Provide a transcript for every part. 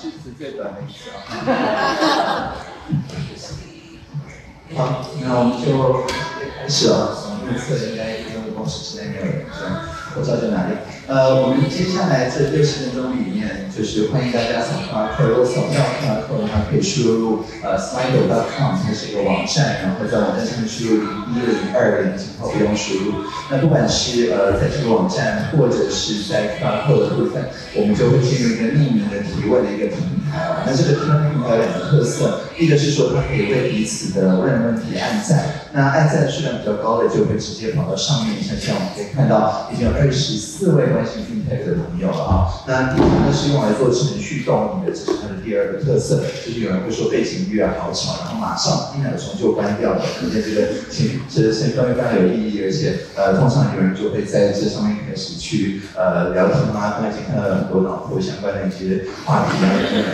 句子最短的一次啊。好，那我们就开始了。我们测应该一分钟时之内没有人。我知道在哪里。呃，我们接下来这六十分钟里面，就是欢迎大家扫码扣，如果扫不到 QR code 的话，可以输入呃 slido.com，它是一个网站，然后在网站上面输入零一零二零，然后不用输入。那不管是呃在这个网站，或者是在 QR code 的部分，我们就会进入一个匿名的提问的一个平台。那这个提问平台有两个特色，一个是说它可以为彼此的问问题按赞，那按赞数量比较高的就会直接跑到上面，像现在我们可以看到已经有二十四位关心 FinTech 的朋友了啊。那第一个呢是用来做程序动力的，这是它的第二个特色，就是有人会说背景音乐好吵，然后马上一秒钟就关掉了，可见这个情这个是非常非常有意义，而且呃通常有人就会在这上面开始去呃聊天啊，刚才已经看到很多脑部相关的一些话题啊，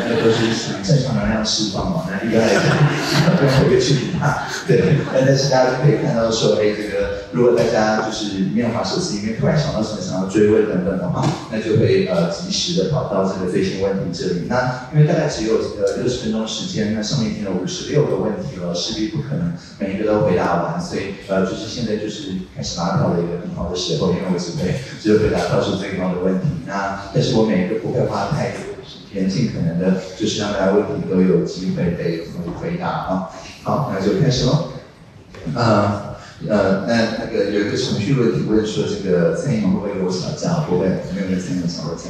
那都是属于正常能量释放嘛。那一般来讲，不用特别去理它，对。但是大家就可以看到说，哎，这个如果大家就是一面滑手机，里面突然想到什么想要追问等等的话，那就会呃及时的跑到这个最新问题这里。那因为大概只有呃六十分钟时间，那上面已经有五十六个问题了，势必不可能每一个都回答完，所以呃就是现在就是开始拉票的一个很好的时候，因为我只会只有回答票数最高的问题。那但是我每一个不会花太多时间，尽可能的就是让大家问题都有机会被回答啊。好，那就开始喽。呃呃，那那个有一个程序问题问说，这个蔡英文会不会跟我吵架？不会，没有跟蔡英文吵过架。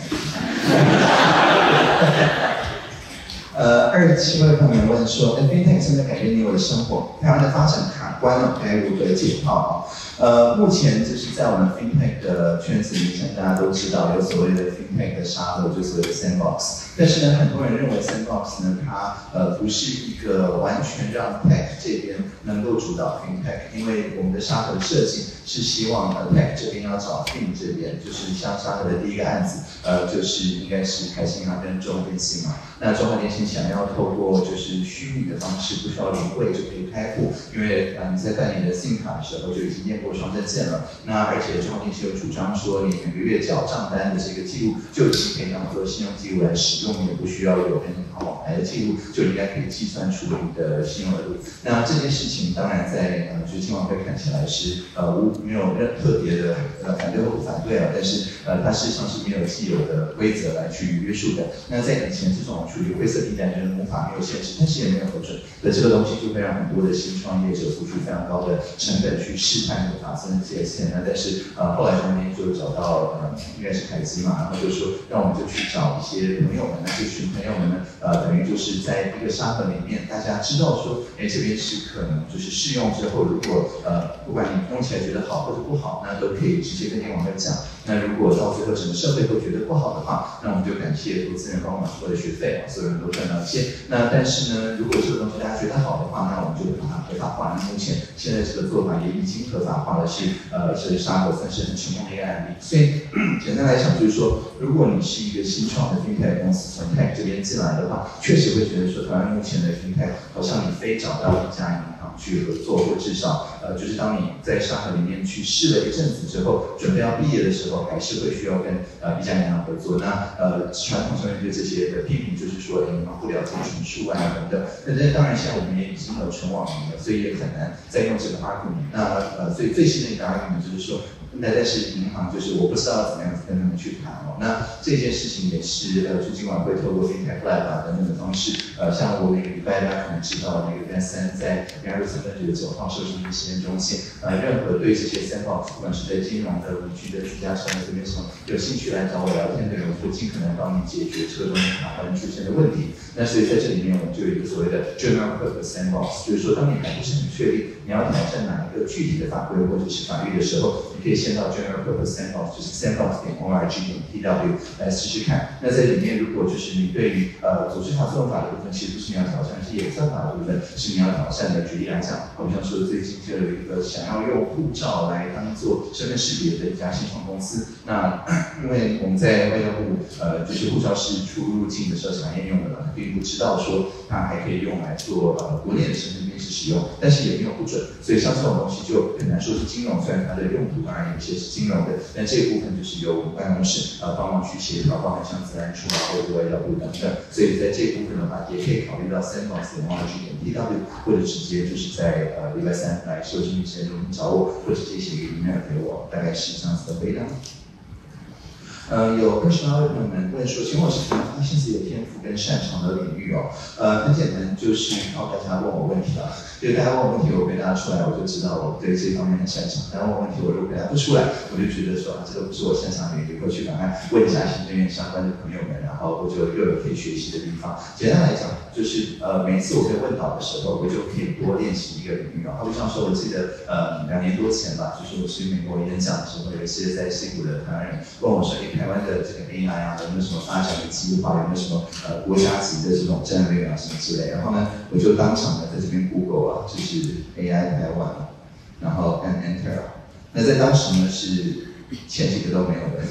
呃，二十七位朋友问说，FinTech 真的改变你我的生活？台湾的发展卡关了，该如何解套啊？呃，目前就是在我们 FinTech 的圈子里，像大家都知道，有所谓的 FinTech 的沙盒，就所谓的 Sandbox。但是呢，很多人认为 Sandbox 呢，它呃不是一个完全让 Tech 这边能够主导 FinTech，因为我们的沙盒设计是希望呃 Tech 这边要找 Fin 这边，就是像沙盒的第一个案子，呃，就是应该是开心啊跟中华电信嘛。那中华电信想要透过就是虚拟的方式，不需要临柜就可以开户，因为呃你在办理的信用卡的时候就已经验过双证件了。那而且中华电信有主张说，你每个月缴账单的这个记录就已经可以当做信用记录来使用，也不需要有跟银行往来的记录，就应该可以计算出你的信用额度。那这件事情当然在呃就金管会看起来是呃无没有任特别的呃反对或不反对啊，但是呃它事实上是没有既有的规则来去约束的。那在以前这种处于灰色地感觉无法没有限制，但是也没有核准的这个东西，就会让很多的新创业者付出非常高的成本去试探这个法森的界限。那但是呃后来中间就找到呃应该是凯基嘛，然后就说让我们就去找一些朋友们，那这群朋友们呢，呃等于就是在一个沙盒里面，大家知道说，哎这边是可能就是试用之后，如果呃不管你用起来觉得好或者不好，那都可以直接跟你网友讲。那如果到最后整个社会都觉得不好的话，那我们就感谢投资人帮我们付的学费，所有人都赚到钱。那但是呢，如果这个东西大家觉得好的话，那我们就把它合法化。那目前现在这个做法也已经合法化了，是呃，是沙盒算是很成功的一个案例。所以简单来讲就是说，如果你是一个新创的 FinTech 公司从 Tech 这边进来的话，确实会觉得说，台湾目前的 FinTech 好像你非找到一家银行去合作，或至少呃，就是当你在上海里面去试了一阵子之后，准备要毕业的时候，还是会需要跟呃一家银行合作。那呃，传统上面对这些的批评就是说，银行不了解纯数啊等等。那那当然，现在我们也已经有纯网银了，所以也很难再用这个二度。那呃，所以最新的一个 argument 就是说。那但是银行就是我不知道怎么样跟他们去谈哦。那这件事情也是呃，就今晚会透过 FinTech Lab 啊等等的方式，呃，像我那个礼拜大家可能知道那个 Ben 三在亚瑞斯分局的九号设计实验中心，呃，任何对这些 Sandbox，不管是在金融的、五 G 的、自家车的这边什么有兴趣来找我聊天的人，我会尽可能帮你解决这个中间卡关出现的问题。那所以在这里面，我们就有一个所谓的 General Purpose Sandbox，就是说当你还不是很确定你要挑战哪一个具体的法规或者是法律的时候，可以先到 General Purpose Sandbox，就是 sandbox 点 org 点 tw 来试试看。那在里面，如果就是你对于呃组织化、自动法的部分，其实不是你要挑战，是演算法的部分是你要挑战的。举例来讲，我们像说最近就有一个想要用护照来当做身份识别的一家新创公司。那因为我们在外交部呃就是护照是出入境的时候是蛮应用的嘛，并不知道说它还可以用来做呃国内的身份定是使用，但是也没有不准，所以像这种东西就很难说是金融，虽然它的用途当然有些是金融的，但这一部分就是由我们办公室呃帮忙去协调，包含像自然出啊或者外交部等等，所以在这一部分的话，也可以考虑到 sendbox 的 knowledge 点 tw，或者直接就是在呃礼拜三来收听一些录音找我，或者直接写一个 email 给我，大概是这样子的回答。呃，有二十八位朋友们问说，请问我是什么发现自己的天赋跟擅长的领域哦？呃，很简单，就是靠大家问我问题了。就大家问我问题，我回答出来，我就知道我对这方面很擅长。大家问问题，我如果回答不出来，我就觉得说啊，这个不是我擅长领域，过去赶快问一下行政院相关的朋友们，然后我就又有可以学习的地方。简单来讲，就是呃，每次我被问到的时候，我就可以多练习一个领域。好比像说，我记得呃两年多前吧，就是我去美国演讲的时候，有一些在西谷的台湾人问我说，哎。台湾的这个 AI 啊，有没有什么发展的计划？有没有什么呃国家级的这种战略啊，什么之类？然后呢，我就当场呢在这边 Google 啊，就是 AI 台湾，然后按 Enter。那在当时呢，是前几个都没有的，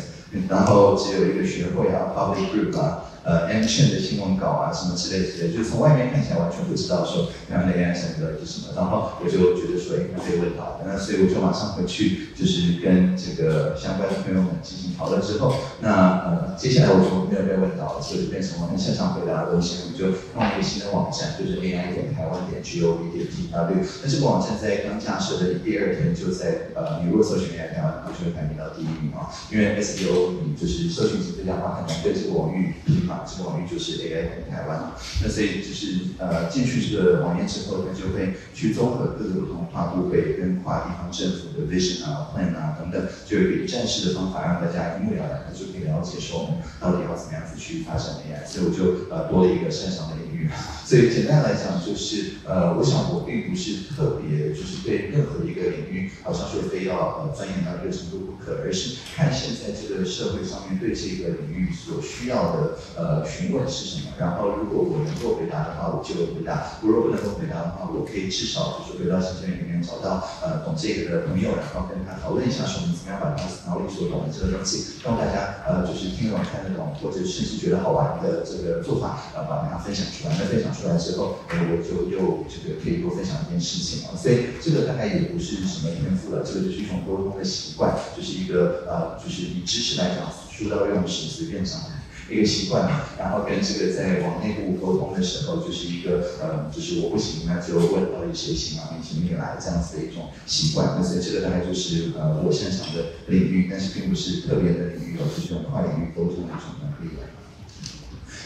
然后只有一个学会啊，Public Group 啊。呃，M 券的新闻稿啊，什么之类之类，就是从外面看起来完全不知道说台湾的 AI 产品到底是什么。然后我就觉得说，哎，被问到，那所以我就马上回去，就是跟这个相关的朋友们进行讨论之后，那呃，接下来我就没有被问到，所以就变成我们线上回答的东西，我们就弄一个新的网站，就是 AI 点台湾点 gov 点 tw。那这个网站在刚架设的第二天，就在呃，你如果搜寻 AI 台湾，就会排名到第一名啊，因为 SEO 你就是社群级最佳化，可能对这个网域评这个网域就是 AI 跟台湾嘛，那所以就是呃进去这个网页之后，它就会去综合各个不同跨部会跟跨地方政府的 vision 啊、plan 啊等等，就有一个一站式的方法，让大家一目了然，就可以了解说我们到底要怎么样子去发展 AI。所以我就呃多了一个擅长的领域。所以简单来讲，就是呃，我想我并不是特别就是对任何一个领域，好像说非要呃钻研到一个程度不可，而是看现在这个社会上面对这个领域所需要的呃。呃，询问是什么？然后如果我能够回答的话，我就回答；如果不能够回答的话，我可以至少就是回到行政院里面找到呃懂这个的朋友，然后跟他讨论一下，说我们怎么样把他脑里所懂的这个东西，让大家呃就是听懂看得懂，或者甚至觉得好玩的这个做法，呃把它分享出来。那分享出来之后，呃我就又这个可以多分享一件事情啊。所以这个大概也不是什么天赋了，这个就是一种沟通的习惯，就是一个呃就是以知识来讲，书到用时随便讲。一个习惯，然后跟这个在往内部沟通的时候，就是一个呃，就是我不行，那就问到底谁行啊？你请你来这样子的一种习惯。那所以这个大概就是呃我擅长的领域，但是并不是特别的领域，而是这种跨领域沟通的一种能力。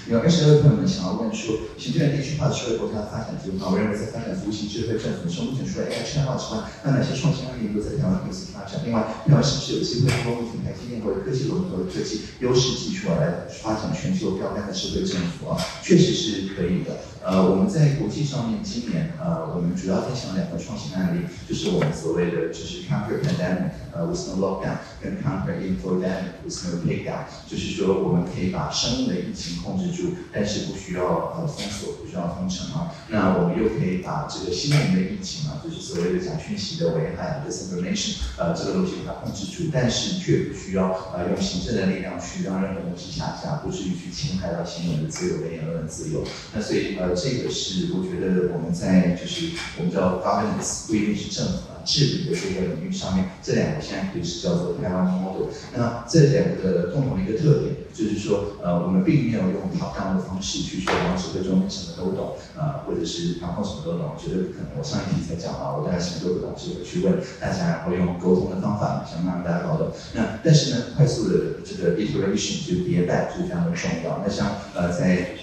有二十二位朋友们想要问说，行政院地区化的社会国家发展计划，我认为在发展服务型智慧政府的时候，目前除了 AI 智能化之外，那哪些创新案例都在台湾公司发展？另外，台湾是不是有机会通过平台经验或者科技龙头的科技优势技术来发展全球标杆的社会政府啊？确实是可以的。呃，我们在国际上面今年呃，我们主要分享两个创新案例，就是我们所谓的就是 conquer pandemic，呃，with no lockdown，跟 conquer infodemic with no takedown，就是说我们可以把生物的疫情控制住，但是不需要呃封锁，不需要封城啊。那我们又可以把这个新闻的疫情啊，就是所谓的假讯息的危害 disinformation，呃，这个东西把它控制住，但是却不需要呃用行政的力量去让任何东西下架，不至于去侵害到新闻的自由跟言论的自由。那所以呃。这个是我觉得我们在就是我们叫 governance，不一定是政府啊，治理的这个领域上面，这两个现在可以是叫做台湾 model。那这两个共同的一个特点就是说，呃，我们并没有用讨样的方式去说，王指挥中什么都懂啊，或者是然后什么都懂，绝对不可能。我上一题才讲了，我大概什么都不懂，是我去问大家，然后用沟通的方法想让大家搞懂。那但是呢，快速的这个 iteration 就迭代就非常的重要。那像呃在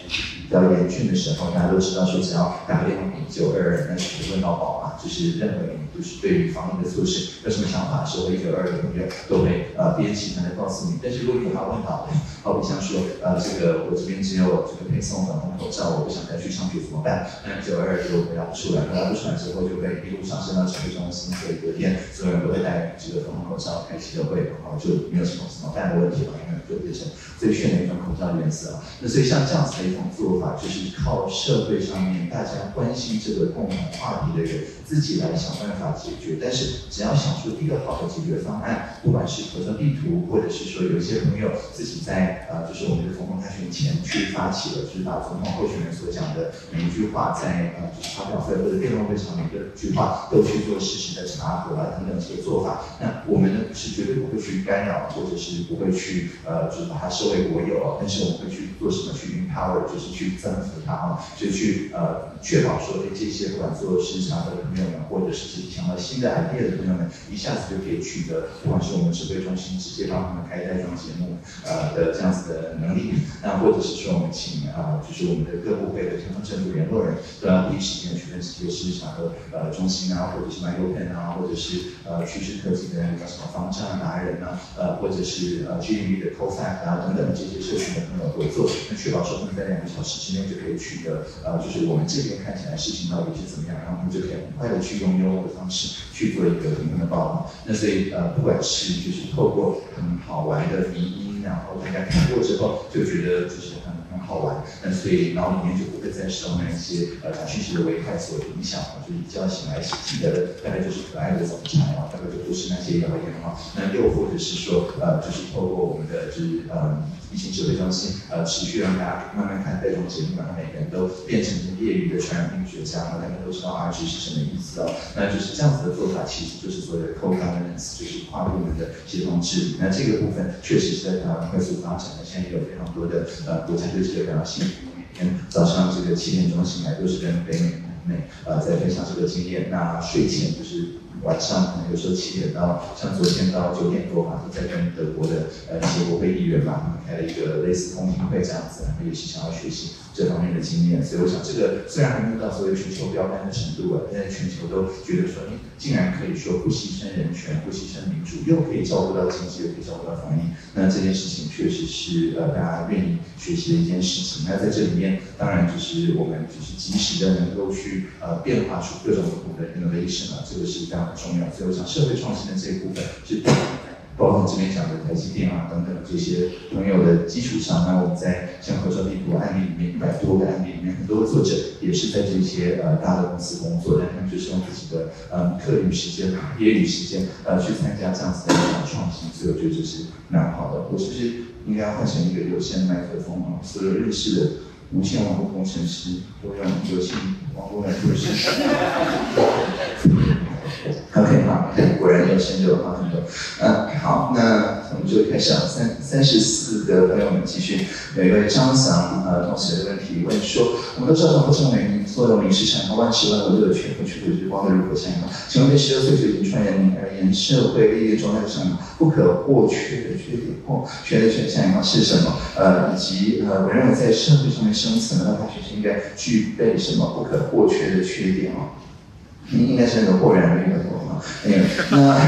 比较严峻的时候，大家都知道说，只要打个电话给九二二，那是问到宝嘛，就是任何人就是对于防疫的措施有什么想法，时候一九二二永远都会呃编辑来告诉你。但是如果你把问到，好比像说呃这个我这边只有这个配送粉红口罩，我不想再去上学怎么办？那九二二就回答不出来，回答不出来之后就会一路上升到指挥中心，所以隔天所有人都会戴这个粉红口罩开记者会，然后就没有什么怎么办的问题了，因为就变成最炫的一种口罩颜色。那所以像这样子的一种做。法就是靠社会上面大家关心这个共同话题的人自己来想办法解决，但是只要想出一个好的解决方案，不管是口罩地图，或者是说有一些朋友自己在呃，就是我们的总统大选前去发起了，就是把总统候选人所讲的每一句话，在呃就是发表会或者辩论会上每个句话都去做事实的查核啊等等这个做法。那我们呢是绝对不会去干扰，或者是不会去呃就是把它视为国有，但是我们会去做什么去 empower，就是去增幅它啊，就去呃确保说，哎这些不管做市场的朋友们，或者是自己想要新的 idea 的朋友们，一下子就可以取得，不管是我们指挥中心直接帮他们开带状节目呃的这样子的能力，那或者是说我们请啊，就是我们的各部会的交通政府联络人，都要第一时间去跟这些市场的呃中心啊，或者是 MyOpen 啊，或者是呃趋势科技的叫什么方丈达人啊，呃或者是呃 GMV 的 c o f a c 啊等等这些社群的朋友合作，那确保说他们在两个小时之内就可以取得呃就是我们这边看起来事情到底是怎么样，然后我们就可以很快的去用优的方式去做一个平衡的报道。那所以呃不管是是就是透过很好玩的迷音，然后大家看过之后就觉得就是很很好玩，那所以脑里面就不会再受那些呃短讯息的危害所影响了，就一觉醒来记得大概就是可爱的总裁啊，大概就不是那些谣言啊，那又或者是说呃就是透过我们的就是呃疫情指挥中心呃持续让大家慢慢看这种节目，让每个人都变成业余的传染病学家，然后大家都知道 R G 是什么意思哦，那就是这样子的做法，其实就是所谓的 co-governance，就是跨部门的协同治理。那这个部分确实是在台湾快速发展的，现在也有非常多的呃国家对这个感到兴趣。每天早上这个七点钟醒来，都是跟北美、南美呃在分享这个经验。那睡前就是晚上可能有时候七点到，像昨天到九点多嘛，都在跟德国的呃一些国会议员嘛，开了一个类似公听会这样子，然后也是想要学习这方面的经验。所以我想，这个虽然还没有到所谓全球标杆的程度啊，但是全球都觉得说，哎，竟然可以说不牺牲人权、不牺牲民主，又可以照顾到经济，又可以照顾到防疫，那这件事情确实是呃大家愿意学习的一件事情。那在这里面，当然就是我们就是及时的能够去呃变化出各种不同的 innovation 啊，这个是非常重要。所以我想，社会创新的这一部分是。包括这边讲的台积电啊等等这些朋友的基础上，那我们在像合作地图案例里面一百多个案例里面，很多作者也是在这些呃大的公司工作，但他们就是用自己的呃课余时间、业余时间呃去参加这样子的一种创新，所以我觉得这是蛮好的。我是不是应该换成一个有线麦克风啊？所有认识的无线网络工程师都用有线网络来做事。OK，好，果然有深就好很多。嗯，好，那我们就开始了。三三十四个朋友们继续，有一位张翔呃同学的问题问说，我们都知道中国证明所有民事产业万事万个热权和去对之光的如何相应？请问对十六岁就已经创业人而言，社会利益中要什么不可或缺的缺点或缺的选项是什么？呃，以及呃，我认为在社会上面生存，的大学生应该具备什么不可或缺的缺点哦？应应该是那个豁然率的多嘛？那那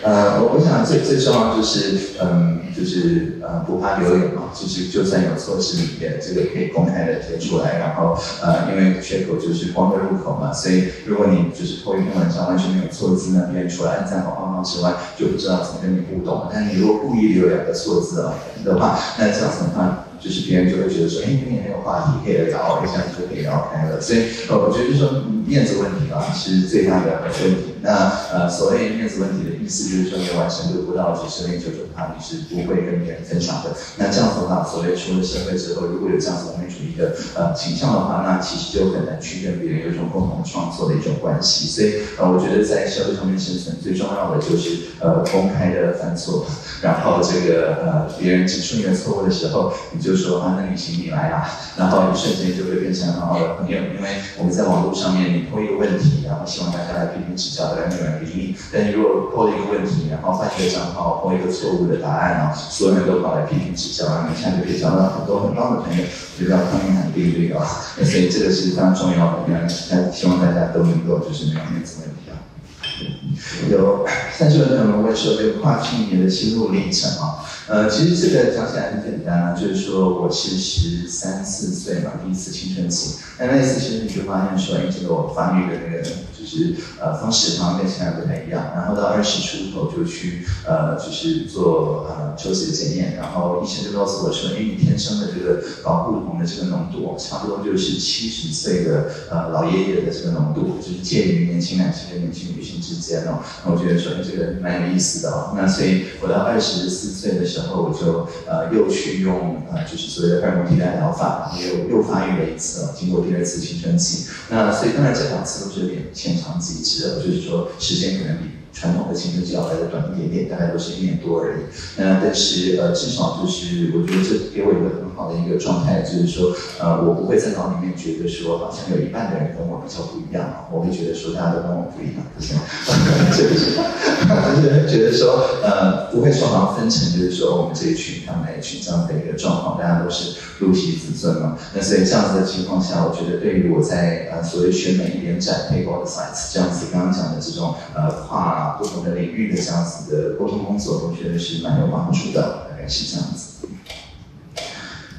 呃，我我想最最重要就是，嗯，就是呃不怕留言嘛，就是就算有错字，也这个可以公开的贴出来，然后呃，因为缺口就是光的入口嘛，所以如果你就是投一篇文章完全没有错字，那别人除了按赞和帮忙之外，就不知道怎么跟你互动。但你如果故意留两个错字啊的话，那这样子的话。就是别人就会觉得说，哎，跟你很有话题，可以来找我一下你，就可以聊开了。所以，我觉得就是说面子问题啊，是最大的问题。那呃，所谓面子问题的意思就是说，你完成度不到几十零九九趴，你是不会跟别人分享的。那这样子的话，所谓出了社会之后，如果有这样子完美主义的呃倾向的话，那其实就很难去跟别人有一种共同创作的一种关系。所以，呃，我觉得在社会上面生存最重要的就是呃公开的犯错，然后这个呃别人指出你的错误的时候，你就。说啊，那你请你来啊，然后一瞬间就会变成很好的朋友。因为我们在网络上面，你抛一个问题，然后希望大家来批评指教，大家没有人理你。但你如果抛了一个问题，然后换一个账号抛一个错误的答案啊，所有人都跑来批评指教，然后你现在就可以交到很多很棒的朋友，就叫欢迎喊定律啊。所以这个是非常重要的，那希望大家都能够就是没有面子问题啊。有三十位朋友们问说这个跨去年的心路历程啊。呃，其实这个讲起来很简单啊，就是说我是十三四岁嘛，第一次青春期，那那一次其实你就发现说，哎，这个我发育的那个就是呃方式好像跟现在不太一样。然后到二十出头就去呃就是做呃抽血检验，然后医生就告诉我说，因为你天生的这个保护酮的这个浓度差不多就是七十岁的呃老爷爷的这个浓度，就是介于年轻男性跟年轻女性之间哦。那我觉得说，哎，这个蛮有意思的哦。那所以我到二十四岁的时候。然后，我就呃又去用呃就是所谓的荷尔蒙替代疗法，又又发育了一次，经过第二次青春期。那所以当然这两次都是有点牵长计执的，就是说时间可能比。传统的青春期要来的短一点点，大概都是一年多而已。那但是呃，至少就是我觉得这给我一个很好的一个状态，就是说呃，我不会在脑里面觉得说好像有一半的人跟我比较不一样，我会觉得说大家都跟我不一样，不是吗？就是，就是觉得说呃，不会说好像分成，就是说我们这一群他们那一群这样的一个状况，大家都是入席子孙嘛。那所以这样子的情况下，我觉得对于我在呃所谓选美一点展 take all the sites 这样子刚刚讲的这种呃跨。不同的领域的这样子的沟通工作，我觉得是蛮有帮助的，大概是这样子。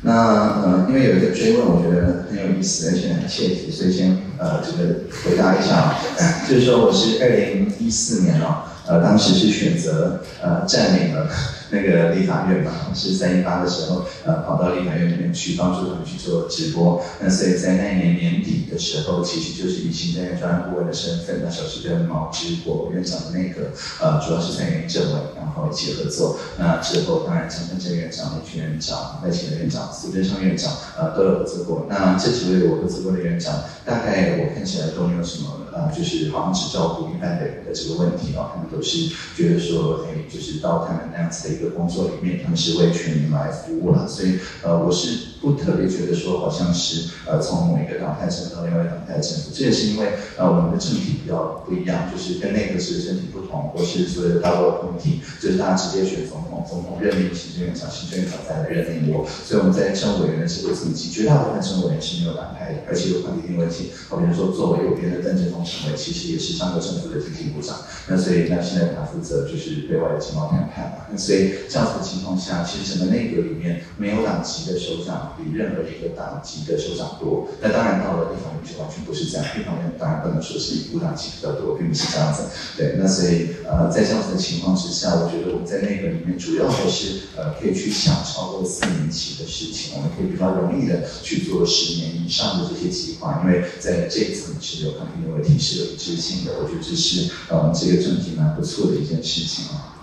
那呃，因为有一个追问，我觉得很有意思，而且很切题，所以先呃这个回答一下，就是说我是二零一四年哦，呃当时是选择呃占领了。那个立法院嘛，是三一八的时候，呃，跑到立法院里面去帮助他们去做直播。那所以在那年年底的时候，其实就是以行政院专案顾问的身份，那时候是跟毛之国院长的那个，呃，主要是参与政委，然后一起合作。那之后当然张根正院长、李群院长、赖清德院长、苏贞昌院长，呃，都有合作过。那这几位我合作过的院长，大概我看起来都没有什么，呃，就是好像只照顾一般的人的这个问题啊，他们都是觉得说，哎，就是到他们那样子的个工作里面，他们是为全民来服务了，所以呃，我是。不特别觉得说好像是呃从某一个党派政府到另外一个党派政府，这也是因为呃我们的政体比较不一样，就是跟那个是政体不同，或是所谓的大国共体，就是大家直接选总统，总统任命行政院长，行政院长再来任命我，所以我们在政委员的这个层级，绝大部分政委员是没有党派的，而且有团体定位性。我比如说作为右边的邓正中成委，其实也是上个政府的经济部长，那所以那现在他负责就是对外的经贸谈判嘛，那所以这样子的情况下，其实整个内阁里面没有党籍的首长。比任何一个党籍的首长多，那当然到了地方院就完全不是这样。一方院当然不能说是以无党籍比较多，并不是这样子。对，那所以呃，在这样子的情况之下，我觉得我们在内阁里面主要还是呃可以去想超过四年期的事情，我们可以比较容易的去做十年以上的这些计划，因为在这一层是有肯定的问题是有一致性的，我觉得这是呃这个政绩蛮不错的一件事情啊。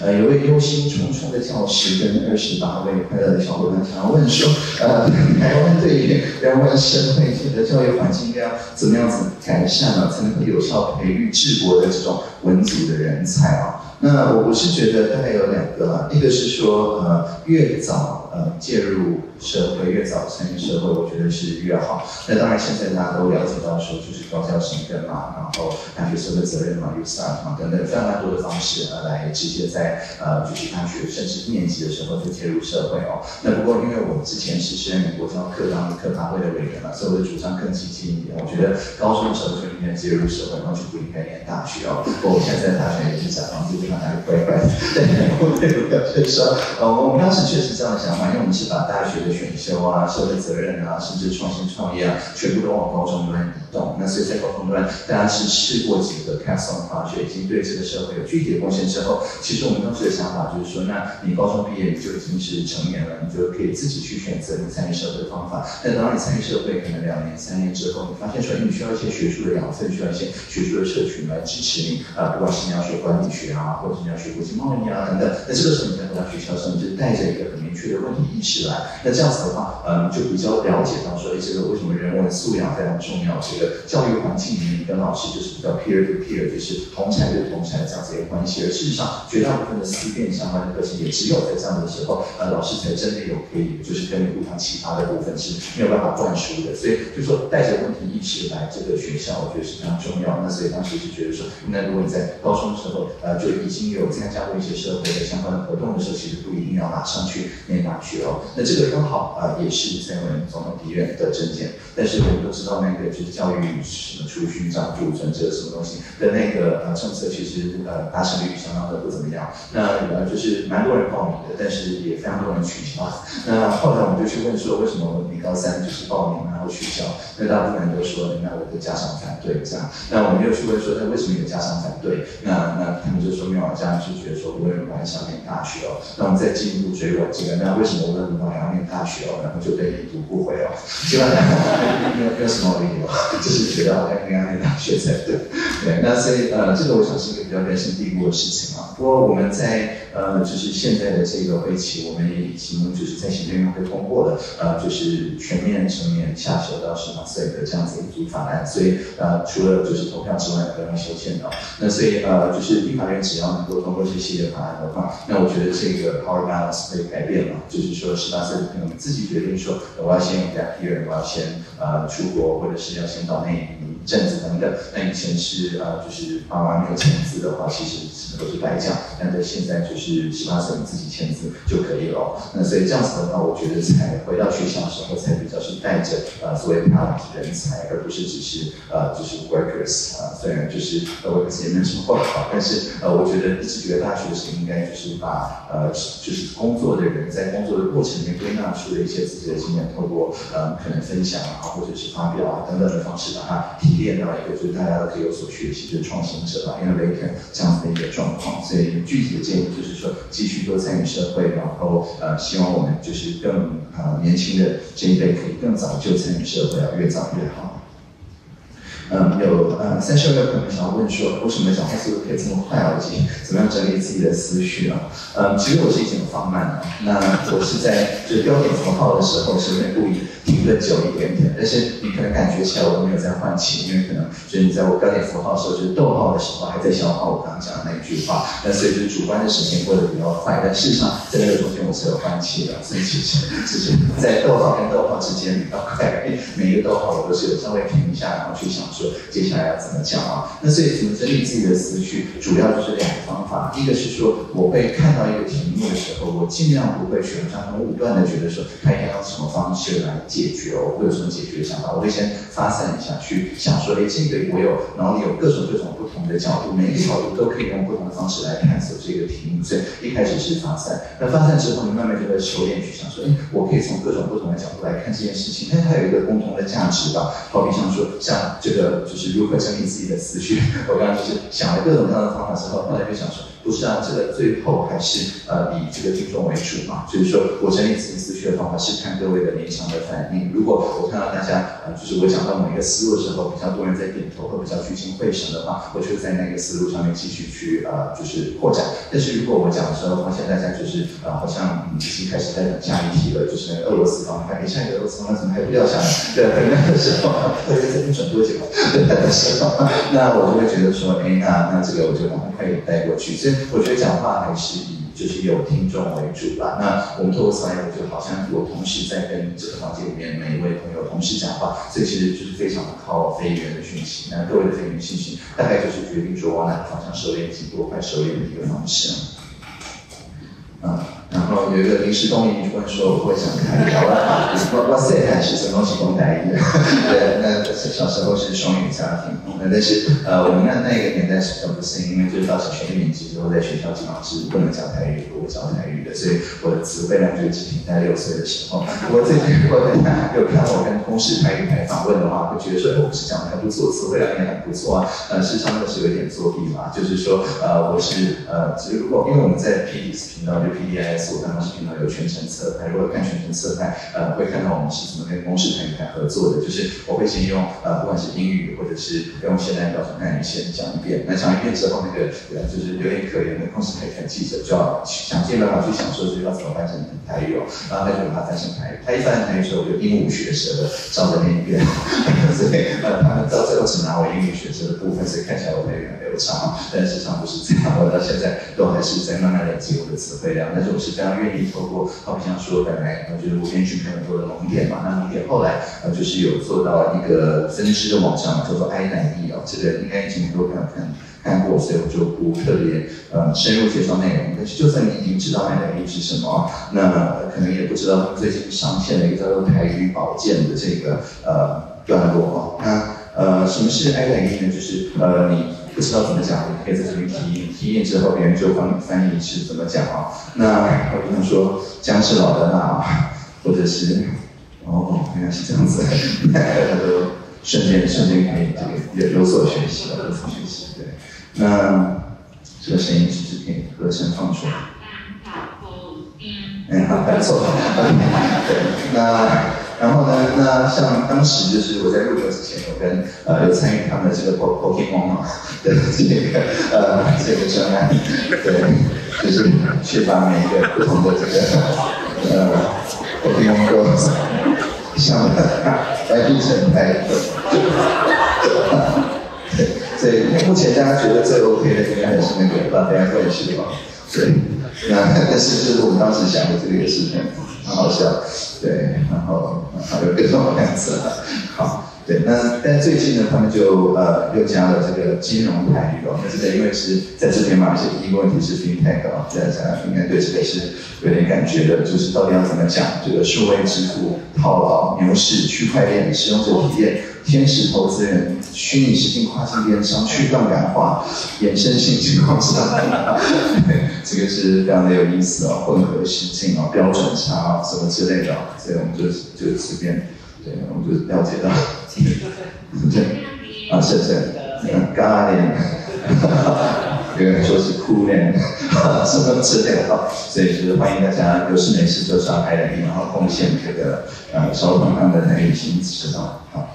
呃，有位忧心忡忡的教师跟二十八位快乐的小伙伴想要问说，呃，台湾对于人文社会这个教育环境应该要怎么样子改善啊，才能够有效培育治国的这种文组的人才啊？那我我是觉得大概有两个，啊一个是说，呃，越早呃介入。社会越早参与社会，我觉得是越好。那当然，现在大家都了解到说，就是高校生根嘛，然后大学社会责任嘛、预算嘛等等非常多的方式，呃，来直接在呃就是大学甚至一年级的时候就介入社会哦。那不过，因为我们之前是在美国教课当课发会的委员嘛，所以我的主张更激进一点。我觉得高中的时候就应该介入社会，然后就不应该念大学哦。不过我现在在大学也是假装自己非常乖乖的，对，我没有表现说，呃，我们当时确实这样的想法，因为我们是把大学。选修啊，社会责任啊，甚至创新创业啊，全部都往高中端移动。那所以在高中端，大家是试过几个 cast on 发掘，已经对这个社会有具体的贡献之后，其实我们当时的想法就是说，那你高中毕业你就已经是成年了，你就可以自己去选择你参与社会的方法。但当你参与社会可能两年、三年之后，你发现说，你需要一些学术的养分，需要一些学术的社群来支持你啊，不管是你要学管理学啊，或者是你要学国际贸易啊等等。那这个时候你在回到学校的时候，你就带着一个很明确的问题意识来。那这样子的话，嗯，就比较了解到说，哎，这个为什么人文素养非常重要？这个教育环境里面，跟老师就是比较 peer to peer，就是同才对同才这样子一个关系。而事实上，绝大部分的思辨相关的课程，也只有在这样的时候，呃，老师才真的有可以就是跟你互相启发的部分是没有办法灌输的。所以就说带着问题意识来这个学校，我觉得是非常重要。那所以当时是觉得说，那如果你在高中的时候，呃，就已经有参加过一些社会的相关的活动的时候，其实不一定要马上去念大学哦。那这个刚好啊，也是。是三位总统敌人的证件，但是我们都知道那个就是教育什么储蓄长储存者什么东西的那个呃政策，其实呃达成率相当的不怎么样。那呃就是蛮多人报名的，但是也非常多人取消。那后来我们就去问说，为什么你高三就是报名然后取消？那大部分人都说，那我的家长反对这样。那我们又去问说，那为什么有家长反对？那那他们就说，没有家长是觉得说，我有还想念大学哦。那我们再进一步追问这个，那为什么我的女还要念大大学哦？然后就。对，已读不回哦，希望没有没有什么理由，就是觉得要应该念大学才对。对，那所以呃，这个我想是一个比较人生地故的事情啊。不过我们在呃，就是现在的这个会期，我们也已经就是在行政院会通过了，呃，就是全面成年下修到十八岁的这样子一组法案。所以呃，除了就是投票之外，不用修宪的。那所以呃，就是立法院只要能够通过这系列法案的话，那我觉得这个 power balance 会改变嘛，就是说十八岁的朋友们自己决定说，我要先 gap year，我要先呃出国，或者是要先到那一阵子等等。那以前是呃，就是爸妈没有签字的话，其实什么都是白讲。但在现在就是是十八岁你自己签字就可以了。那所以这样子的话，我觉得才回到学校的时候才比较是带着呃所谓 talent 人才，而不是只是呃就是 workers 啊。虽然就是 workers 也没什么不好，但是呃我觉得一直觉得大学是应该就是把呃就是工作的人在工作的过程里面归纳出的一些自己的经验，透过呃可能分享啊或者是发表啊等等的方式，把它提炼到一个就是大家都可以有所学习，就是创新者啊，innovator 这样子的一个状况。所以具体的建议就是就是说，继续多参与社会，然后呃，希望我们就是更呃年轻的这一辈可以更早就参与社会，要越早越好。嗯，有呃三十二位朋友想要问说，为什么讲话速度可以这么快啊？以及怎么样整理自己的思绪啊？嗯，其实我是已经放慢了。那我是在就是标点符号的时候是会故意停的久一点点，但是你可能感觉起来我都没有在换气，因为可能就是你在我标点符号的时候，就是逗号的时候还在消化我刚刚讲的那一句话，那所以就是主观的时间过得比较快。但事实上在那个中间我是有换气的，所以其实其实在逗号跟逗号之间比较快，每一个逗号我都是有稍微停一下，然后去想。说接下来要怎么讲啊？那所以怎么整理自己的思绪，主要就是两个方法。一个是说，我会看到一个题目的时候，我尽量不会选项很武断的觉得说，他应该用什么方式来解决我，会有什么解决的想法？我会先发散一下，去想说，哎，这个我有脑里有各种各种不同的角度，每一个角度都可以用不同的方式来探索这个题目。所以一开始是发散，那发散之后，你慢慢就会熟练去想说，哎，我可以从各种不同的角度来看这件事情，但它有一个共同的价值吧？好比像说，像这个。就是如何整理自己的思绪。我刚刚就是想了各种各样的方法之后，后来就想说。不是啊，这个最后还是呃以这个听众为主嘛。所以说我整理自己思绪的方法是看各位的临场的反应。如果我看到大家呃就是我讲到某一个思路的时候，比较多人在点头或比较聚精会神的话，我就在那个思路上面继续去呃就是扩展。但是如果我讲的时候发现大家就是呃好像已经开始在等下一题了，就是俄罗斯方面，哎下一个俄罗斯方面怎么还不掉下来？对，等那个时候，会在这边转多久？对的时候，那我就会觉得说，哎那那这个我就赶快可以带过去。所以我觉得讲话还是以就是有听众为主吧。那我们透过三我就好像我同时在跟这个房间里面每一位朋友同时讲话，这其实就是非常的靠飞员的讯息。那各位的飞员信息，大概就是决定说往哪个方向收敛及多快收敛的一个方式。有一个临时动力问说：“我会想台语，我我塞还是什么东西讲台语？对，那小时候是双语家庭，那但是呃，我们那那个年代是不是因为就是到小学一年级之后，在学校基本上是不能讲台语，不会教台语的，所以我的词汇量就只停在六岁的时候。我最近如果大家有看我跟同事台语台访问的话，会觉得说我是讲的还不错，词汇量也很不错啊。呃，事实上那是有点作弊嘛，就是说呃，我是呃，只如果因为我们在 P D S 频道就 P D I。我看到频呢有全程侧拍，如果看全程侧拍，呃，会看到我们是怎么跟公视台台合作的。就是我会先用呃，不管是英语或者是用现代标准汉语先讲一遍。那讲一遍之后，那个呃，就是有点可怜的公视台台记者就要想尽办法去想说，这要怎么翻成台语哦。然后他就把它翻成台语。他一翻成台语的时候，我就鹦鹉学舌的照着念一遍。所以呃，他们到最后只拿我英语学舌的部分，所以看起来我台语很流畅。但事实上不是这样，我到现在都还是在慢慢累积我的词汇量。但是我。是非常愿愿意透过，好比像说本来呃就是我编剧很多的农点嘛，那农点后来呃就是有做到一个分支的网站嘛，叫做 i 奶艺哦，这个应该已经很多朋友看看过，所以我就不特别呃深入介绍内容。但是就算你已经知道 i 奶艺是什么，那可能也不知道最近上线了一个叫做台语保健的这个呃段落哦。那呃什么是 i 奶艺呢？就是呃你。不知道怎么讲，你可以在这里提验，提验之后别人就帮你翻译是怎么讲啊？那我比方说姜是老的辣，或者是哦原来是这样子，他都瞬间瞬间可以这个有有所学习，有所学习。对，那这个声音其实可以合成放出来。嗯，好，没错。对，那。然后呢，那像当时就是我在入歌之前，有跟呃有参与他们的这个 Pokemon 的这个呃这个专案，对，就是去把每一个不同的这个呃 Pokemon Go 项目来变成来，对，所以目前大家觉得最 OK 的应该还是那个把大家过去吧，对，那但是就是我们当时想的这个也是很好笑，对，然后还有各种样子了，好。对，那但最近呢，他们就呃又加了这个金融台语哦。那这个因为是在这边嘛，而且第一个问题是 FinTech 哦，大家应该对这个是有点感觉的，就是到底要怎么讲这个数位支付、套牢、牛市、区块链、使用者体验、天使投资人、虚拟实境跨境电商、去杠杆化、衍生性情况商品，对，这个是非常的有意思哦，混合实境哦，标准差啊什么之类的，所以我们就就随便。对，我们就了解到，对，啊，是是，咖喱，有人说是酷恋，什么之类的，所以就是欢迎大家有事没事就上海来，然后贡献这个呃小朋友的参与新知道，好。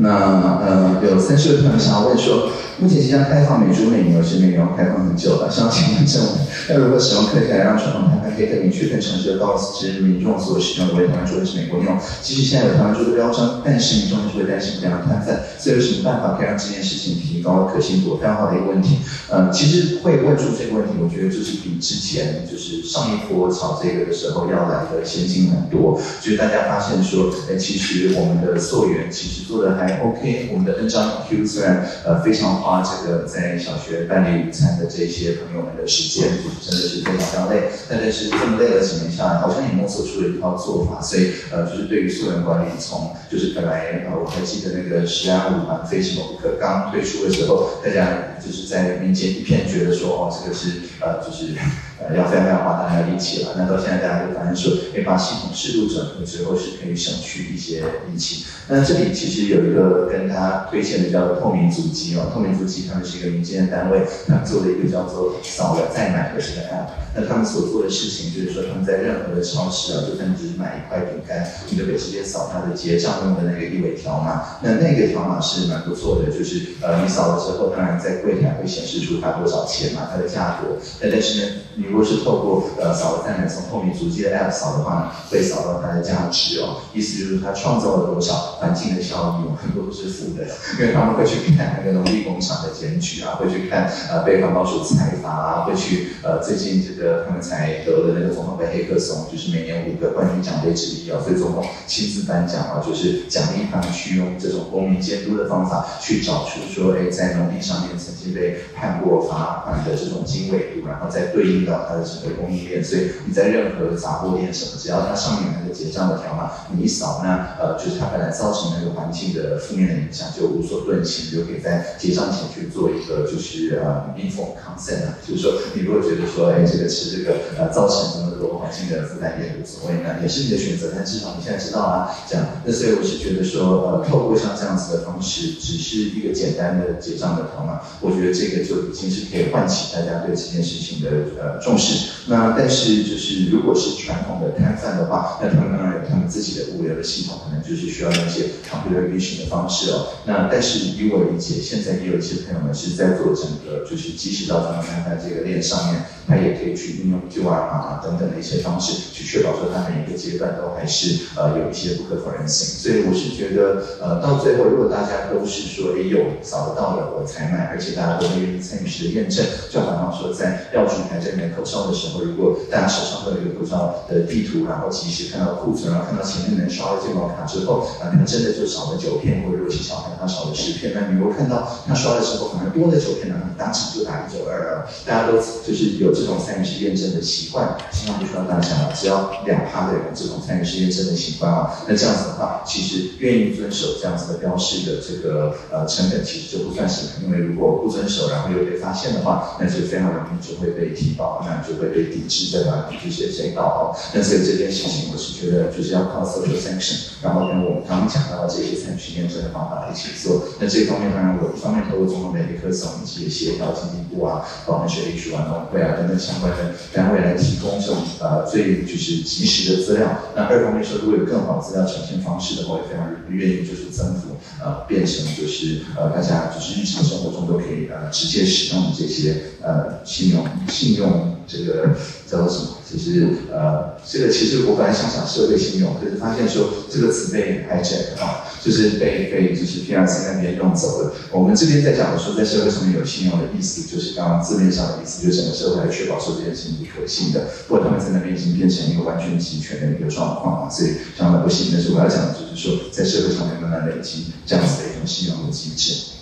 那呃，有三十位朋友想要问说，目前即将开放美猪美牛是美牛开放很久了，想请问政府，那如何使用科技来让传统摊贩可以更明确、更诚实的告知民众所使用的为台湾猪还是美国牛？其实现在有台湾猪的标章，但是民众还是会担心不良摊贩，所以有什么办法可以让这件事情提高可信度？非常好的一个问题。呃，其实会问出这个问题，我觉得就是比之前就是上一波炒这个的时候要来的先进很多，就是大家发现说，哎，其实我们的溯源其实做的还。OK，我们的 N 张 Q 虽然呃非常花这个在小学办理午餐的这些朋友们的时间，真的是非常非常累，但是这么累了几年下来，好像也摸索出了一套做法，所以呃就是对于溯源管理，从就是本来呃我还记得那个十安五环非什么不可刚推出的时候，大家就是在民间一片觉得说哦这个是呃就是呃要非常非常花大量力气了，那到现在大家就发现说，可以把系统适度整合之后是可以省去一些力气。那这里其实有一个跟他推荐的叫做透明足迹哦，透明足迹他们是一个民间的单位，他们做了一个叫做扫了再买的这个 app。那他们所做的事情就是说，他们在任何的超市啊，就算只是买一块饼干，你都可以直接扫它的结账用的那个一维条码。那那个条码是蛮不错的，就是呃你扫了之后，当然在柜台会显示出它多少钱嘛，它的价格。那但是呢，你如果是透过呃扫了再买从透明足迹的 app 扫的话呢，会扫到它的价值哦，意思就是它创造了多少。环境的效益很多都是负的，因为他们会去看那个农业工厂的检举啊，会去看呃被环保署采罚啊，会去呃最近这个他们才得了那个总统杯黑客松，就是每年五个冠军奖杯之一啊，所以总统亲自颁奖啊，就是奖励他们去用这种公民监督的方法去找出说，哎，在农地上面曾经被判过罚款的这种经纬度，然后再对应到它的整个供应链，所以你在任何杂货店什么，只要它上面那个结账的条码，你一扫，那呃就是它本来造成那个环境的负面的影响就无所遁形，就可以在结账前去做一个就是呃 informed consent 啊，就是说你如果觉得说哎这个吃这个呃造成这么多环境的负担也无所谓，那也是你的选择，但至少你现在知道啊，这样，那所以我是觉得说呃透过像这样子的方式，只是一个简单的结账的条码，我觉得这个就已经是可以唤起大家对这件事情的呃重视。那但是就是如果是传统的摊贩的话，那他们当然有他们自己的物流的系统，可能就是需要那些。computer vision 的方式哦，那但是以我理解，现在也有一些朋友们是在做整个，就是即使到他们摊在这个链上面，他也可以去运用 QR 码等等的一些方式，去确保说他每一个阶段都还是呃有一些不可否认性。所以我是觉得，呃，到最后如果大家都是说，哎有扫到了我才买，而且大家都愿意参与式的验证，就好像说在药局台这边口罩的时候，如果大家手上都有一个口罩的地图，然后及时看到库存，然后看到前面人刷了健保卡之后，啊，可能真的就少了九片，或者如果是小孩他少了十片，那你如果看到他刷的时候反而多了九片呢，当场就打一九二二，大家都就是有这种参与式验证的习惯，希望不需要大家了，只要两趴的人这种参与式验证的习惯啊，那这样子的话，其实愿意遵守这样子的标示的这个呃成本其实就不算什么，因为如果不遵守，然后又被发现的话，那就非常容易就会被提报，那就会被抵制，对吧？抵制谁谁告哦。那所以这件事情，我是觉得就是要靠 social sanction，然后跟我们刚刚讲到的这些参与式验证的方法一起做。那这方面当然我一方面透过中国美力科总以及协调经济部啊、保安学艺术啊、农会啊等等相关的单位来提供这种呃最就是及时的资料。那二方面说，如果有更好的资料呈现方式的话，也非常愿意就是增幅呃变成就是呃大家就是日常生活中都可以呃直接使用的这些呃信用信用这个叫做什么？其实呃这个其实我本来想讲社会信用，可是发现说这个词被 hijack 啊，就是被被就是 P R C 那边用走了。我们这边在讲的说在社会上面有信用的意思，就是刚刚字面上的意思，就是整个社会来确保说这件事情是可信的。不过他们在那边已经变成一个完全集权的一个状况啊，所以相当不幸。但是我要讲的就是说，在社会上面慢慢累积这样子的一种信用的机制。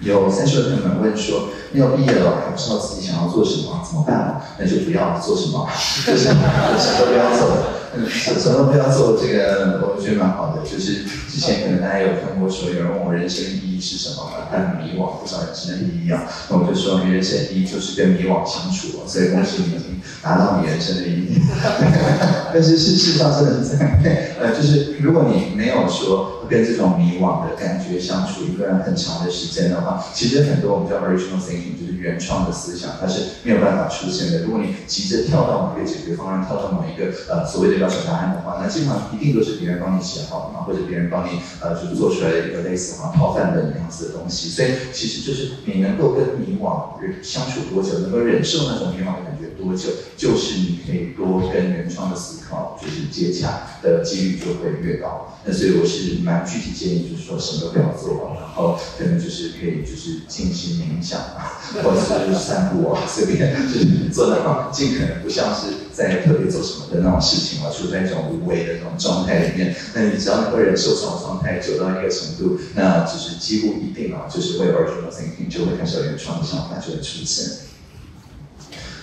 有三十位朋友们问说，要毕业了还不知道自己想要做什么，怎么办？那就不要做什么，就是什么都不要做，嗯，什么都不要做。这个我觉得蛮好的。就是之前可能大家有看过说，有人问我人生意义是什么，很迷惘，不知道人生的意义啊。那我就说，人生意义就是跟迷惘相处。所以恭喜你们达到你人生的意义。但是事实上真的是这样，呃，就是如果你没有说跟这种迷惘的感觉相处一段很长的时间的话，其实很多我们叫 original thinking，就是原创的思想，它是没有办法出现的。如果你急着跳到某一个解决方案，跳到某一个呃所谓的标准答案的话，那基本上一定都是别人帮你写好的嘛，或者别人帮你呃就是做出来的一个类似好像套饭的那样子的东西。所以其实就是你能够跟迷惘相处多久，能够忍受那种迷惘的感觉多久，就是你可以多跟原创的思考就是接洽的几率就会越高。那所以我是蛮具体建议，就是说什么都不要做，然后可能就是可以就是静心冥想啊，或者是散步啊，随便就是做到尽可能不像是在特别做什么的那种事情啊，处在一种无为的那种状态里面。那你只要能够忍受这种状态久到一个程度，那就是几乎一定啊，就是会 original thinking 就会开始有原创的想法就会出现。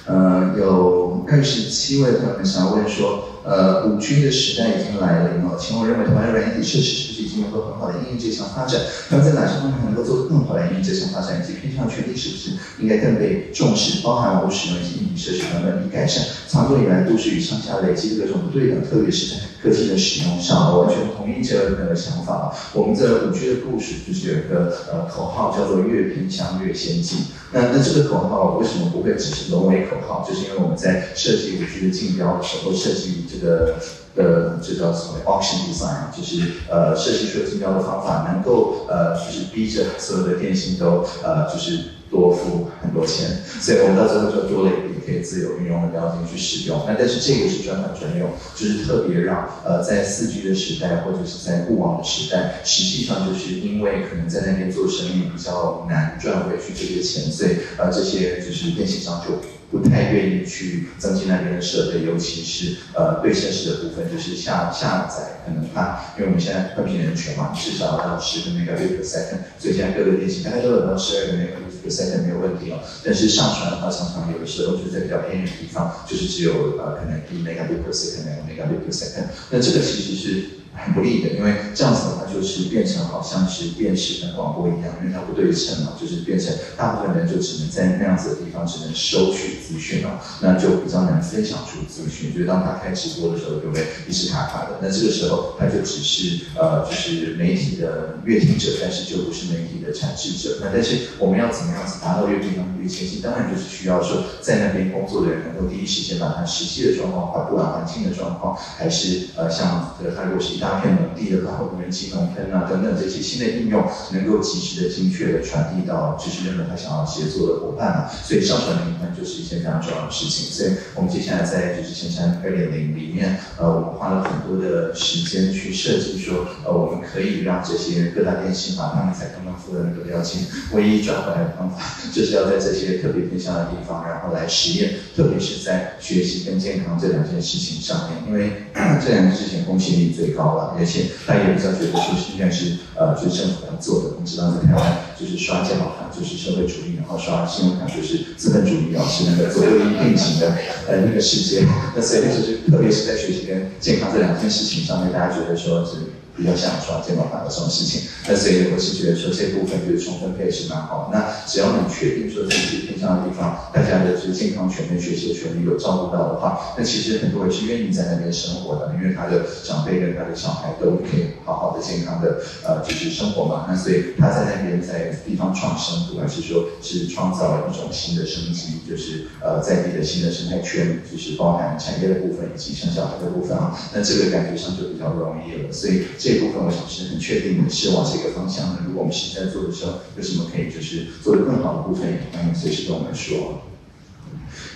呃，有二十七位朋友想要问说，呃，五 G 的时代已经来临了，请问认为台湾软体设施是不是已经能够很好的应用这项发展？那么在哪些方面能够做得更好来应用这项发展？以及偏向权利是不是应该更被重视？包含我使用一些硬体设施等等，以改善长久以来都是与上下累积各种不对等，特别是在科技的使用上，我完全同意这个想法。我们的五 G 的故事就是有一个呃口号，叫做越偏向越先进。那那这个口号为什么不会只是沦为口号？就是因为我们在设计五 G 的竞标的时候，设计这个呃这叫什么 auction design，就是呃设计出竞标的方法，能够呃就是逼着所有的电信都呃就是多付很多钱，所以我们到最后就多了一笔可以自由运用的标金去使用。那但是这个是专款专用，就是特别让呃在四 G 的时代或者是在固网的时代，实际上就是因为可能在那边做生意比较难赚回去这些钱，所以呃这些就是电信商就。不太愿意去增进那边的设备，尤其是呃对现实的部分，就是下下载可能它，因为我们现在宽频人群嘛，至少要十个 megabit per second，所以现在各个电信大概都有到十二个 megabit per second 没有问题哦。但是上传的话，常常有的时候就是在比较偏远的地方，就是只有呃可能一 megabit per second，两个 megabit per second，那这个其实是。很不利的，因为这样子的话，就是变成好像是电视跟广播一样，因为它不对称嘛，就是变成大部分人就只能在那样子的地方只能收取资讯了，那就比较难分享出资讯。就是当他开直播的时候，就会一直卡卡的。那这个时候他就只是呃，就是媒体的阅听者，但是就不是媒体的产制者。那但是我们要怎么样子达到阅听能力前进？当然就是需要说在那边工作的人能够第一时间把他实际的状况，不管环境的状况，还是呃像这个他如果是一大。大片农地的，然后无人机农喷啊等等这些新的应用，能够及时的、精确的传递到就是任何他想要协作的伙伴嘛。所以上传平台就是一件非常重要的事情。所以我们接下来在就是前山二点零里面，呃，我们花了很多的时间去设计说，呃，我们可以让这些各大电信把他们才刚刚付的那个标签唯一转回来的方法，就是要在这些特别偏向的地方，然后来实验，特别是在学习跟健康这两件事情上面，因为这两件事情公信力最高。而且他也比较觉得说是，应该是呃，就是政府要做的。我们知道在台湾，就是刷健保卡就是社会主义，然后刷信用卡就是资本主义，啊，是那个左右一并行的呃那个世界。那所以就是特别是在学习跟健康这两件事情上面，大家觉得说是比较想刷健保卡的这种事情。那所以我是觉得说这部分就是充分配是蛮好。那只要你确定说自己偏向的地方，大家的就是健康权跟学习的权利有照顾到的话，那其实很多人是愿意在那边生活的，因为他的长辈跟他的小孩都可以好好的健康的呃就是生活嘛。那所以他在那边在地方创生，不管是说是创造一种新的生机，就是呃在地的新的生态圈，就是包含产业的部分以及生小孩的部分啊，那这个感觉上就比较容易了。所以这部分我想是很确定的是往这个方向。的如果我们现在做的时候有什么可以就是做的更好的部分，也欢迎随时跟我们说。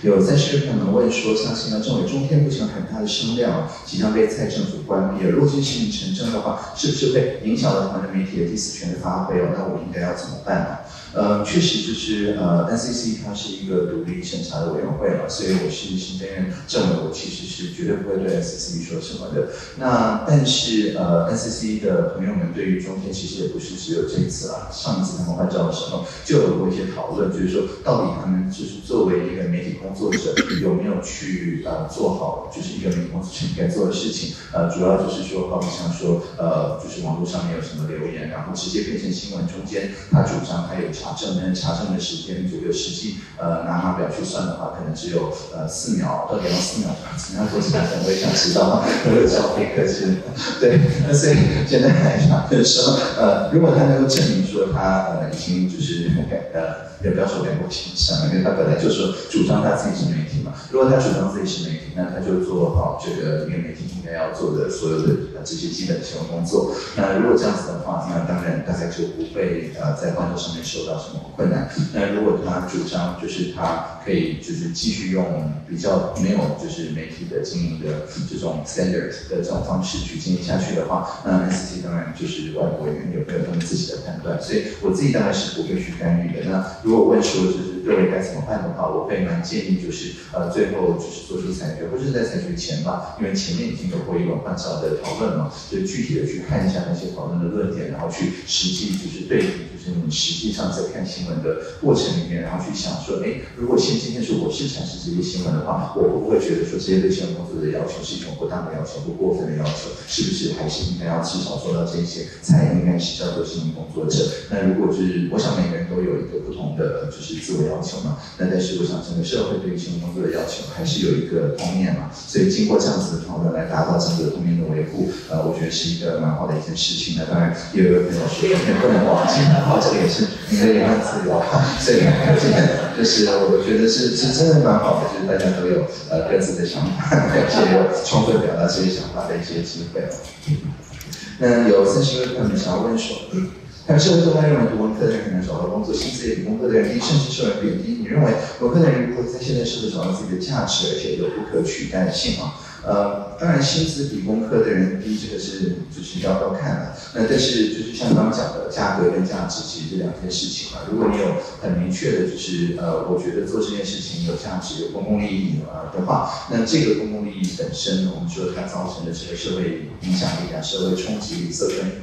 有在视频朋友问说，相信呢政委中天目前很大的声量即将被蔡政府关闭了，如果这件事情成真的话，是不是会影响到台湾媒体的第四权的发挥哦？那我应该要怎么办呢？呃，确实就是呃，NCC 它是一个独立审查的委员会嘛，所以我是行政院政委，我其实是绝对不会对 NCC 说什么的。那但是呃，NCC 的朋友们对于中天其实也不是只有这一次啊，上一次他们换照的时候就有过一些讨论，就是说到底他们就是作为一个媒体工作者有没有去呃做好就是一个媒体工作者应该做的事情？呃，主要就是说，好比像说呃，就是网络上面有什么留言，然后直接变成新闻，中间他主张他有。查证能？查证的时间，左右实际呃拿码表去算的话，可能只有呃四秒到两四秒。怎么样做查证？我也想知道。我有照片可是？对，那所以简单来讲，就是说呃，如果他能够证明说他呃已经就是呃。也不要说联络形象，因为他本来就说主张他自己是媒体嘛。如果他主张自己是媒体，那他就做好这个一个媒体应该要做的所有的这些基本的新闻工作。那如果这样子的话，那当然大家就不会呃在工作上面受到什么困难。那如果他主张就是他可以就是继续用比较没有就是媒体的经营的这种 standard 的这种方式去经营下去的话，那 S T 当然就是外国人有没有他们自己的判断。所以我自己当然是不会去干预的。那如如果问说就是各位该怎么办的话，我会蛮建议就是呃最后就是做出裁决，或者是在裁决前吧，因为前面已经有过一轮换照的讨论嘛，就具体的去看一下那些讨论的论点，然后去实际就是对比。就是你实际上在看新闻的过程里面，然后去想说，哎，如果现今天是我是产生这些新闻的话，我会不会觉得说这些对新闻工作者的要求是一种不当的要求，不过分的要求？是不是还是应该要至少做到这些，才应该是叫做新闻工作者？那如果就是我想每个人都有一个不同的就是自我要求嘛，那但是我想整个社会对于新闻工作的要求还是有一个通面嘛，所以经过这样子的讨论来达到整个通面的维护，呃，我觉得是一个蛮好的一件事情。那当然也有朋友说，也不能忘记。这个也是你的言论自由，所以这个就是我觉得是是真的蛮好的，就是大家都有呃各自的想法，而且有充分表达自己想法的一些机会。那有三十位朋友想要问说，他社会动态认为读文科的人很难找到工作，薪资也比工科的人低，甚至受人贬低。你认为文科的人如何在现在社会找到自己的价值，而且有不可取代性啊？呃，当然薪资比工科的人低，这个是就是要要看的。那但是就是像刚刚讲的，价格跟价值其实这两件事情嘛。如果你有很明确的，就是呃，我觉得做这件事情有价值、有公共利益呃的话，那这个公共利益本身，我们说它造成的这个社会影响力啊、社会冲击力、社会影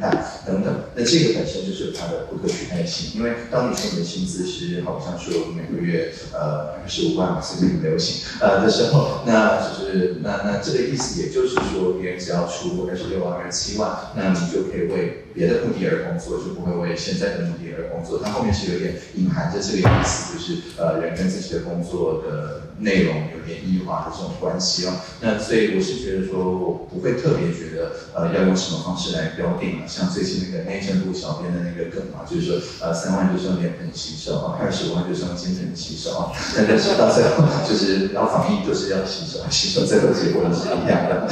等等，那这个本身就是有它的不可取代性。因为当你说你的薪资是好像说每个月呃十五万嘛，随便很流行呃的时候，那就是那那。这个意思也就是说，别人只要出二十六万、二十七万，那你就可以为别的目的而工作，就不会为现在的目的而工作。它后面是有点隐含着这个意思，就是呃，人跟自己的工作的内容有点异化的这种关系哦。那所以我是觉得说，我不会特别觉得呃要用什么方式来标定啊。像最近那个内政部小编的那个梗啊，就是说呃三万就是用脸盆洗手啊，二十万就是用金盆洗手啊。但是到最后就是然后防疫就是要洗手，洗手最后结果。是一样的，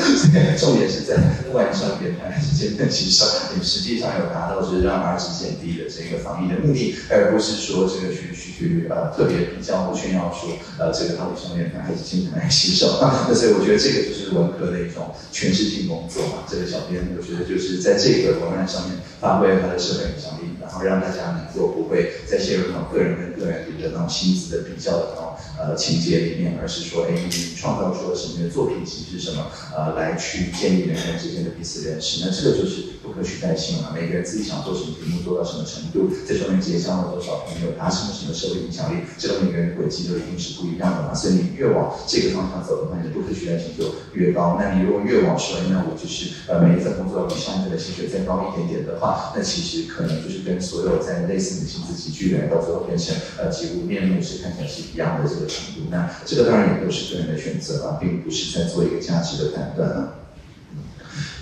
重点是在晚上面还是间的洗手，你实际上有达到就是让 R 值减低的这个防疫的目的，而不是说这个去去去呃特别比较或炫耀说呃这个到底上面还是经常来洗手。那所以我觉得这个就是文科的一种诠释性工作嘛。这个小编我觉得就是在这个文案上面发挥了他的社会影响力，然后让大家能够不会再陷入那种个人跟个人的那种薪资的比较的那种呃情节里面，而是说哎你创造出了什么的作品集。是什么？呃，来去建立人跟人之间的彼此认识，那这个就是不可取代性啊。每个人自己想做什么题目，做到什么程度，在上面结交了多少朋友，达成了什么社会影响力，这个每个人轨迹都一定是不一样的嘛。所以你越往这个方向走的话，你的不可取代性就越高。那你如果越往说，那我就是呃每一份工作比上一份的薪水再高一点点的话，那其实可能就是跟所有在类似的薪资集聚的人，到最后变成呃几乎面目是看起来是一样的这个程度。那这个当然也都是个人的选择啊，并不是在做一个价值的判断啊。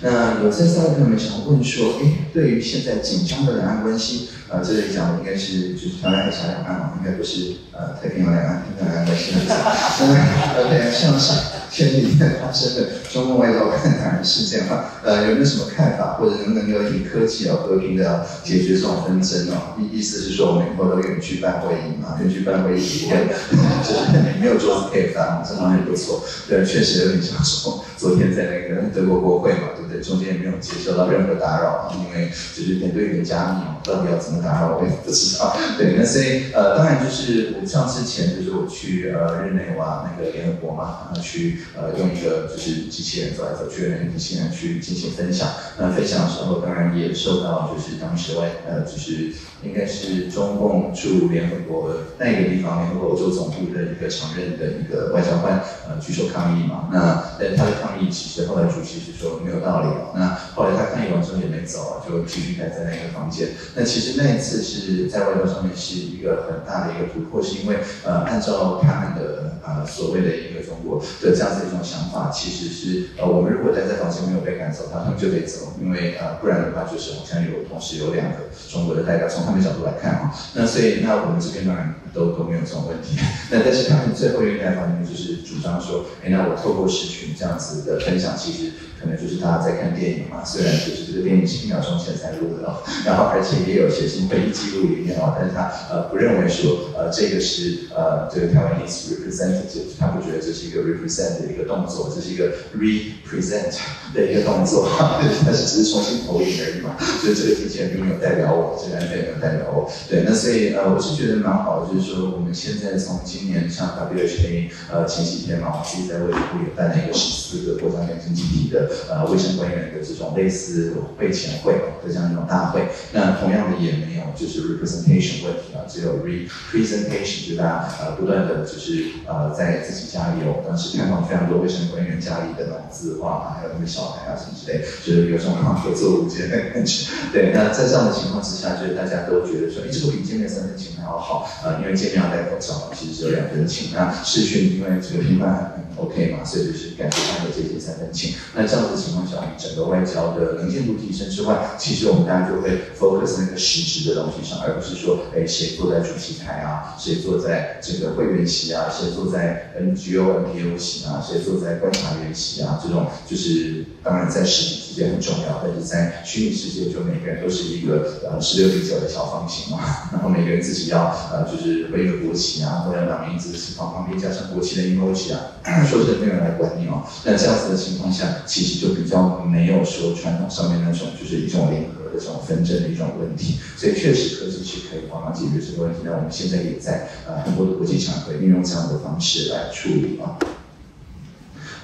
那有在座的朋友们想问说，哎，对于现在紧张的两岸关系，呃，这里讲的应该是就是台湾海峡两岸嘛，应该不是呃太平洋两岸、太平洋两岸关系。呃，对，像是前几天发生的中共外交官谈事件嘛，呃，有没有什么看法，或者能不能够以科技啊和平的解决这种纷争哦？意意思是说我们以后都远距办会议嘛，远距办会议，就是没有桌子可以翻，这方面不错。对，确实有点像说昨天在那个德国国会嘛。对不对，中间也没有接受到任何打扰，因为就是点对点加密嘛，到底要怎么打扰我也不知道。对，那所以呃，当然就是我像之前就是我去呃日内瓦那个联合国嘛，然后去呃用一个就是机器人走来走去的那个机器人去进行分享。那分享的时候，当然也受到就是当时外呃就是应该是中共驻联合国那个地方联合国欧洲总部的一个常任的一个外交官呃举手抗议嘛。那但他的抗议其实后来主席是说没有道理。那后来他抗议完之后也没走，就继续待在那个房间。那其实那一次是在外交上面是一个很大的一个突破，是因为呃，按照他们的呃所谓的一个中国的这样子一种想法，其实是呃，我们如果待在房间没有被赶走，他们就得走，因为呃，不然的话就是好像有同时有两个中国的代表，从他们角度来看啊。那所以那我们这边当然都都没有这种问题。那但是他们最后一个开房间就是主张说，哎，那我透过视频这样子的分享，其实可能就是大家在。看电影嘛，虽然就是这个电影是一秒钟前才录的哦，然后而且也有写进会议记录里面哦，但是他呃不认为说呃这个是呃这个台湾 is representative，他不觉得这是一个 represent 的一个动作，这是一个 re Present 的一个动作，但是只是重新投影而已嘛，所以这个机器人并没有代表我，这个安全也没有代表我，对，那所以呃我是觉得蛮好的，就是说我们现在从今年像 WHA 呃前几天嘛，我自己在卫生部也办了一个十四个国家跟经济体的呃卫生官员。的这种类似会前会的这样一种大会，那同样的也没有就是 representation 问题啊，只有 representation，就大家呃不断的就是呃在自己家里，我当时看到非常多卫生官员家里的那种字画啊，还有他们小孩啊什么之类，就是有这种合作无间的感觉。对，那在这样的情况之下，就是大家都觉得说，哎，这个比见面三分情还要好啊，因为见面要戴口罩，其实只有两分情。那视讯因为这个频繁。OK 嘛，所以就是感觉上的这些三分情。那这样子的情况下，整个外交的能见度提升之外，其实我们大家就会 focus 那个实质的东西上，而不是说，哎，谁坐在主席台啊，谁坐在这个会员席啊，谁坐在 NGO、NPO 席啊，谁坐在观察员席啊，这种就是当然在实体之间很重要，但是在虚拟世界就每个人都是一个呃十六比九的小方形嘛，然后每个人自己要呃就是挥个国旗啊，或者拿名字的情况旁边加上国旗的 emoji 啊。说是没有人来管你哦，那这样子的情况下，其实就比较没有说传统上面那种就是一种联合的这种纷争的一种问题，所以确实科技是可以帮忙解决这个问题。那我们现在也在呃很多的国际场合运用这样的方式来处理啊。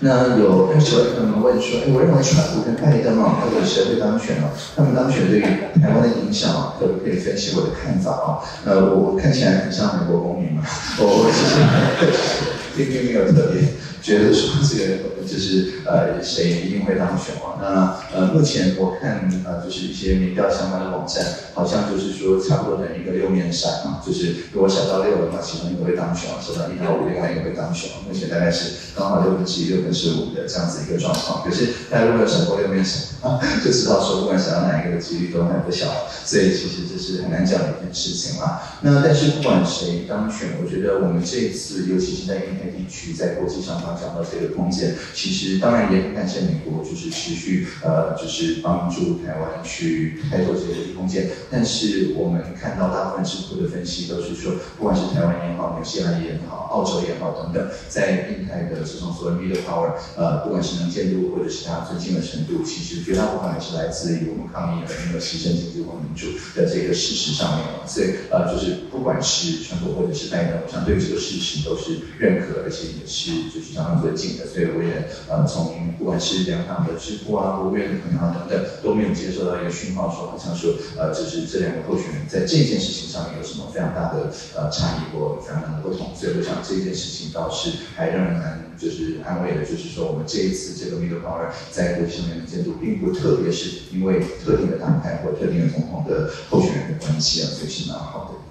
那有跟所有朋友们问说，哎，我认为川普跟拜登啊，到底谁会当选啊？他们当选对于台湾的影响啊，可不可以分析我的看法啊？呃，我我看起来很像美国公民嘛，我我其实并并没有特别。觉得说这个就是呃谁一定会当选嘛？那呃目前我看呃就是一些民调相关的网站，好像就是说差不多等一个六面山嘛，就是如果闪到六的话，其中一个会当选；闪到一到五，另外一个会当选。目前大概是刚好六分之一、六分之五的这样子一个状况。可是大家如果想过六面闪，就知道说不管想到哪一个的几率都很不小。所以其实这是很难讲的一件事情啦。那但是不管谁当选，我觉得我们这一次，尤其是在印太地区，在国际上讲到这个空间，其实当然也很感谢美国，就是持续呃，就是帮助台湾去开拓这个空间。但是我们看到大部分智库的分析都是说，不管是台湾也好，纽西兰也好，澳洲也好等等，在印太的这种所谓 middle power，呃，不管是能见度或者是它尊敬的程度，其实绝大部分还是来自于我们抗议而没有牺牲经济或民主的这个事实上面所以呃，就是不管是川普或者是拜登，我想对这个事实都是认可，而且也是就是像相当最近的，所以我也呃从不管是两党的支部啊、国务院的朋友啊等等，都没有接收到一个讯号，说好像说呃，就是这两个候选人在这件事情上面有什么非常大的呃差异或非常大的不同，所以我想这件事情倒是还让人蛮。就是安慰的，就是说我们这一次这个 middle power 在国际上面的见度，并不特别是因为特定的党派或特定的总统的候选人的关系啊，所以是蛮好的。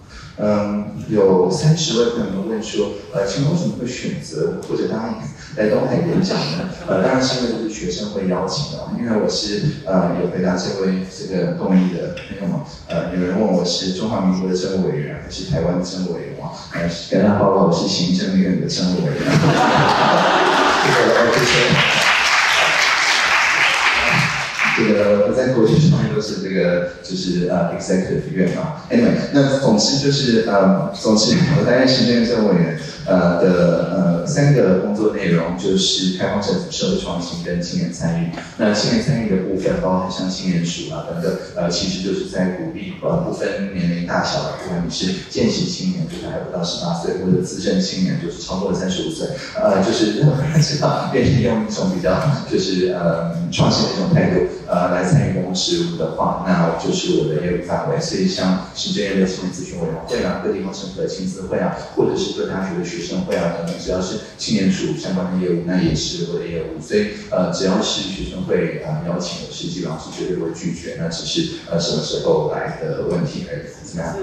嗯，有三十位朋友问说，呃，请问为什么会选择或者答应来东海演讲呢？呃，当然是因为就是学生会邀请的，因为我是呃有回答这位这个动议的朋友们，呃，有人问我是中华民国的政务委员还是台湾的政务委员啊？呃，跟他报告我是行政院的政务委员。这个谢谢。这个我在国际上面都是这个，就是呃，executive 院嘛。Anyway，那总之就是呃，总之我担任行政政委员。呃的呃三个工作内容就是开放政府、社会创新跟青年参与。那青年参与的部分包含像青年署啊等等，呃其实就是在鼓励呃不分年龄大小，不管你是见习青年，就是还不到十八岁，或者资深青年，就是超过了三十五岁，呃就是任何知道，愿意用一种比较就是呃创新的一种态度呃来参与公共事务的话，那就是我的业务范围。所以像行政院的青年咨询委员会啊，各地方政府的青咨会啊，或者是各大学的。学生会啊等等，只要是青年处相关的业务，那也是我的业务。所以呃，只要是学生会啊邀请的，是基本上是绝对不会拒绝。那只是呃什么时候来的问题而已。怎么样？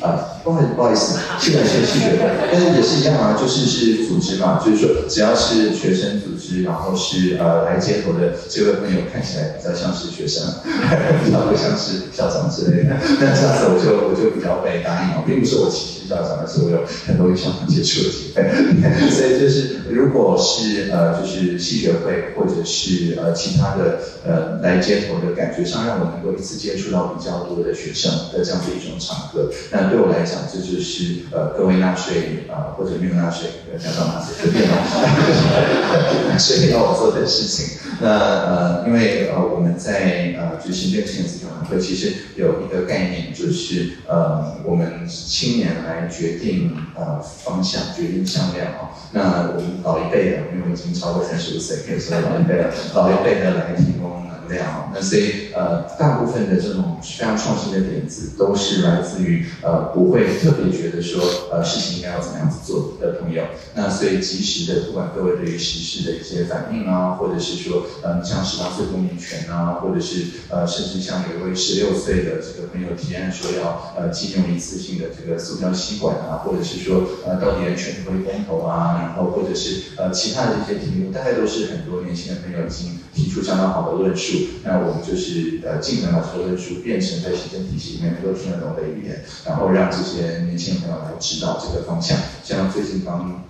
啊，不好意思，不好意思，是的，是系学会，但是也是一样啊，就是是组织嘛，就是说只要是学生组织，然后是呃来接头的这位朋友，看起来比较像是学生，比较不像是校长之类的。那这样子我就我就比较被答应了，并不是我歧视。校长而是我有很多与校长接触的机会，所以就是如果是呃就是系学会或者是呃其他的呃来接头的感觉上，让我能够一次接触到比较多的学生的这样的一种场合，那对我来讲这就是呃各位纳税啊或者没有纳税讲到纳税随便了，所以要我做的事情。那呃因为呃我们在呃就行政青年咨询委员会其实有一个概念，就是呃我们青年来。决定呃方向，决定向量啊。那我们老一辈的，因为我已经超过三十五岁，可以说老一辈的。老一辈的来提供能量。那所以呃，大部分的这种非常创新的点子，都是来自于呃不会特别觉得说呃事情应该要怎么样子做的朋友。那所以及时的，不管各位对于时事的一些反应啊，或者是说嗯像十八岁公民权啊，或者是呃甚至像有一位十六岁的这个朋友提案说要呃禁用一次性的这个塑料吸管啊，或者是说呃到底人权会公投啊，然后或者是呃其他的一些题目，大概都是很多年轻的朋友已经提出相当好的论述。那我们就是呃尽可能把这个论述变成在行政体系里面能够听得懂的语言，然后让这些年轻朋友来指导这个方向。像最近刚。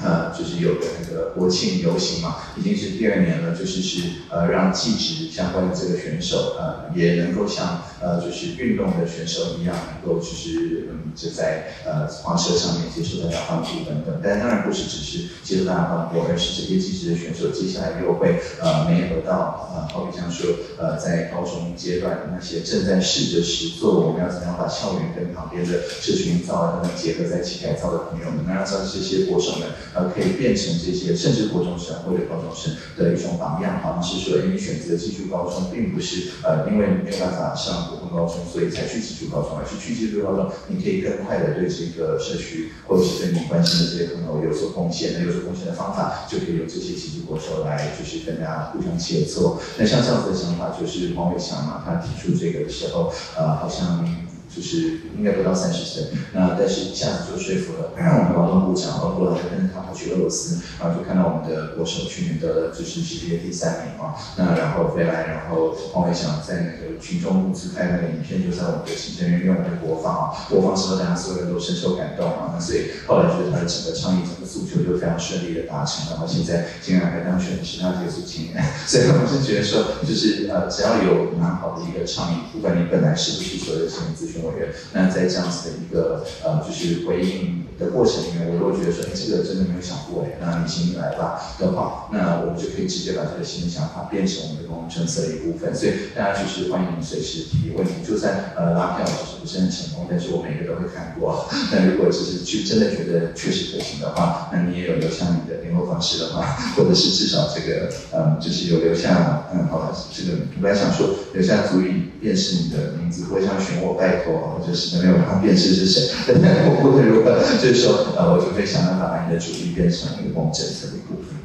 呃，就是有的那个国庆游行嘛，已经是第二年了，就是是呃让技职相关的这个选手呃也能够像呃就是运动的选手一样，能够就是嗯就在呃滑车上面接受大家帮助等等。但当然不是只是接受大家帮助，而是这些技职的选手接下来又会呃媒合到呃好比像说呃在高中阶段的那些正在试着实做我们要怎样把校园跟旁边的社群造等等结合在一起改造的朋友们，那让这些国手们。呃，可以变成这些，甚至国中生或者高中生的一种榜样，好像是说，你选择技术高中，并不是呃，因为你没有办法上普通高中，所以才去技术高中，而是去技术高中，你可以更快的对这个社区或者是对你关心的这些朋友有所贡献。那有所贡献的方法，就可以由这些技术国手来，就是跟大家互相切磋。那像这样子的想法，就是黄伟强嘛，他提出这个的时候，呃，好像。就是应该不到三十岁，那但是一下子就说服了我们劳动部长，包括跟着他跑去俄罗斯，然后就看到我们的国手去年得了就是世界第三名啊，那然后回来，然后黄伟翔在那个群众募资拍那个影片，就在我们的行政院用来播放啊，播放之后大家所有人都深受感动啊，那所以后来就是他的整个倡议、整个诉求就非常顺利的达成，然后现在竟然还当选十大杰出青年，所以我是觉得说，就是呃只要有蛮好的一个倡议，不管你本来是不是所有的青年咨询。那在这样子的一个呃，就是回应的过程里面，我如果觉得说，哎，这个真的没有想过哎，那你请你来吧的话，那我们就可以直接把这个新的想法变成我们的公共政策的一部分。所以大家就是欢迎随时提问题，就算呃拉票就是不是很成功，但是我每个都会看过。那如果就是去真的觉得确实可行的话，那你也有留下你的联络方式的话，或者是至少这个嗯，就是有留下嗯，好吧，这个本来想说留下足以辨识你的名字，不会像选我拜托。我就是没有办法辨识是谁。我不会如何，就是说，呃，我就会想办法把你的主意变成一个公共政策的一部分。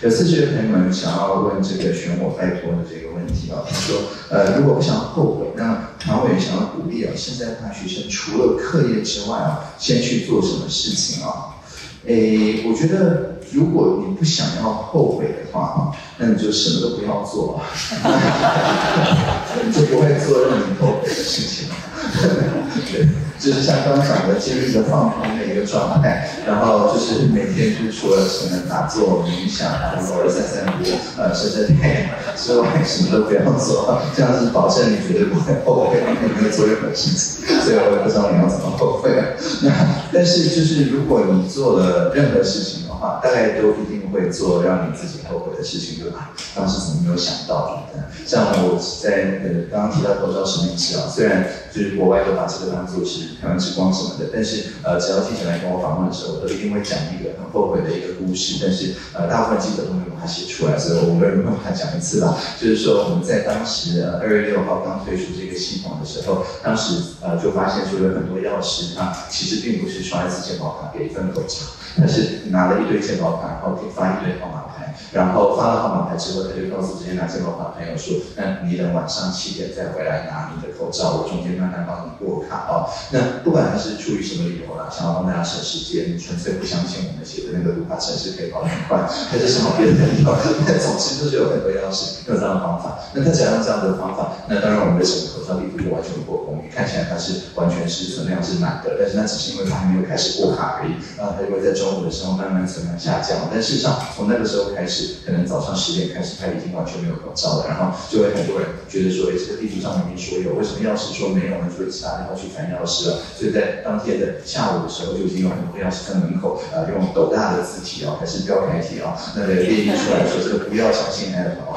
有四十位朋友们想要问这个选我拜托的这个问题啊，他说，呃，如果不想后悔，那唐伟想要鼓励啊，现在大学生除了课业之外啊，先去做什么事情啊？诶，我觉得如果你不想要后悔的话，那你就什么都不要做，就不会做让你后悔的事情。对。就是像刚刚讲的，建立一个放空的一个状态，然后就是每天就是除了什么打坐、冥想，然后偶尔散散步，呃，晒晒太阳之外，什么都不要做，这样是保证你绝对不会后悔，你没有做任何事情。所以我也不知道你要怎么后悔。那但是就是如果你做了任何事情话，大概都一定会做让你自己后悔的事情，对吧？当时怎么没有想到？像我在呃刚刚提到口罩实验室啊，虽然就是国外都把这个当做是。台湾之光什么的，但是呃，只要记者来跟我访问的时候，我都一定会讲一个很后悔的一个故事。但是呃，大部分记者都没有把它写出来，所以我们没有办法讲一次吧。就是说我们在当时呃二月六号刚推出这个系统的时候，当时呃就发现说有很多药师他其实并不是刷一次健保卡给一份口罩，他是拿了一堆钱包卡，然后给发一堆号码牌。然后发了号码牌之后，他就告诉这些拿健保卡的朋友说：“那你等晚上七点再回来拿你的口罩，我中间慢慢帮你过卡哦。”那不管他是出于什么理由啦，想要帮大家省时间，纯粹不相信我们写的那个读卡城市可以跑得很快，还是什么别的理由？那总之就是有很多钥匙用这样的方法。那他只要这样的方法，那当然我们的整个口罩地图就完全破功。你看起来它是完全是存量是满的，但是那只是因为它还没有开始过卡而已。然后它就会在中午的时候慢慢存量下降。但事实上，从那个时候开始。可能早上十点开始，他已经完全没有口罩了，然后就会很多人觉得说，哎，这个地图上明明说有，为什么钥匙说没有呢？就会打电话去翻钥匙了。所以在当天的下午的时候，就已经有很多钥匙在门口，呃，用斗大的字体哦，还是标楷体啊，那个列印出来说，这个不要相信 App 哦。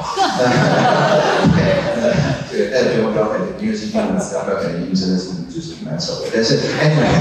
对，带着用标楷体，因为是英文词，标楷体音真的是就是蛮丑的。但是 anyway，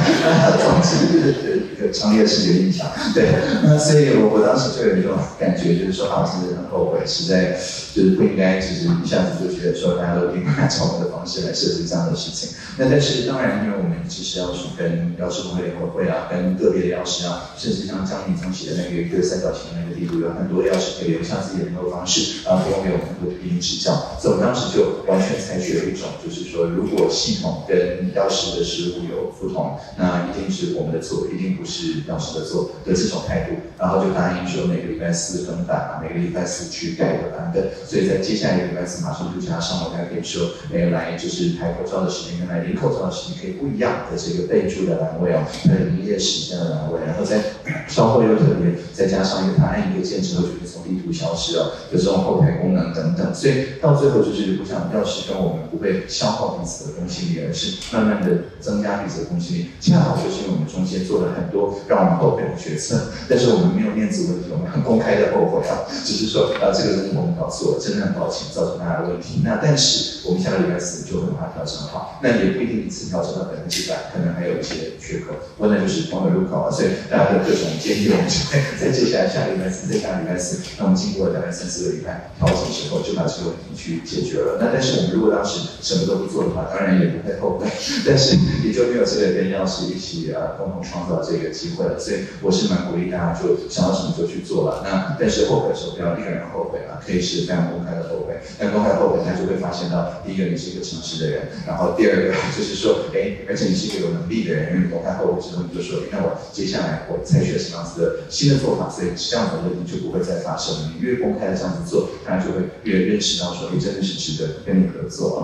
总之就是个强烈的视觉印象。对，那所以我我当时就有一种感觉，就是。说好是很后悔，实在就是不应该，其实一下子就觉得说大家都应该照我们的方式来设计这样的事情。那但是当然，因为我们其实要去跟药师工会联合会啊，跟个别的药师啊，甚至像张明总写的那个一个三角形的那个地图，有很多药师可以留下自己的联络方式，然后提供给我们很多批评指教。所以我当时就完全采取了一种，就是说如果系统跟药师的失误有不同，那一定是我们的错，一定不是是药师的错的这种态度。然后就答应说每个礼拜四分版。每个礼拜四去改个版本，所以在接下来一个礼拜四马上就加上，我才可以说，哎，来就是拍口罩的时间跟来领口罩的时间可以不一样的这个备注的栏位哦，还有营业时间的栏位，然后再稍后又特别再加上一个他按一个键之后就会从地图消失了，有这种后台功能等等，所以到最后就是不想要是跟我们不会消耗彼此的公信力，而是慢慢的增加彼此的公信力，恰好就是因为我们中间做了很多让我们后悔的决策，但是我们没有面子问题，我们很公开的后悔啊。只是说，啊，这个东西我们搞错了，真的很抱歉，造成大家的问题。那但是我们下个礼拜四就会把它调整好。那也不一定一次调整到百分之百，可能还有一些缺口。我那就是朋友入口啊，所以大家的各种建议，我们就会在接下来下个礼拜四，再下个礼拜四，那我们经过大概三四个礼拜调整之后，就把这个问题去解决了。那但是我们如果当时什么都不做的话，当然也不会后悔。但是也就没有这个跟药师一起啊共同创造这个机会了。所以我是蛮鼓励大家，就想到什么就去做了。那但是后悔的时候不要。一个人后悔啊，可以是非常公开的后悔。但公开后悔，他就会发现到，第一个你是一个诚实的人，然后第二个就是说，哎，而且你是一个有能力的人，因为公开后悔之后，你就说，那我接下来我采取了什么样子的新的做法，所以这样的问题就不会再发生。你越公开的这样子做，大家就会越认识到说，你真的是值得跟你合作啊。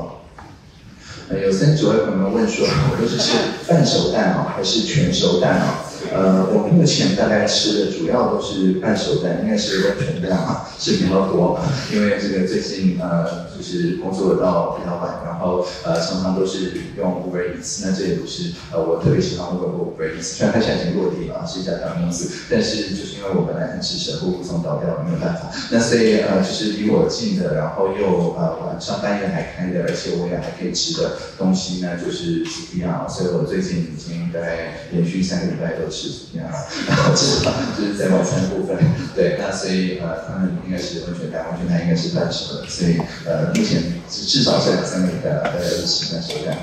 呃，有三九位朋友问说，我说是半熟蛋啊，还是全熟蛋啊？呃，我目前大概吃的主要都是半熟蛋，应该是温泉蛋啊，是比较多。因为这个最近呃，就是工作到比较晚，然后呃，常常都是用 Uber Eats，那这也不是呃我特别喜欢 Uber Uber Eats，虽然它现在已经落地了，是一家大公司，但是就是因为我本来很吃神户，不送倒掉，没有办法。那所以呃，就是离我近的，然后又呃晚上半夜还开的，而且我也还可以吃的东西呢，就是 C P R。所以我最近已经在连续三个礼拜都。是怎么样？然后至少就是在某餐部分，对，那所以呃，他们应该是温泉蛋，温泉蛋应该是半熟的，所以呃，目前至至少是两三个礼拜大概都是半熟蛋。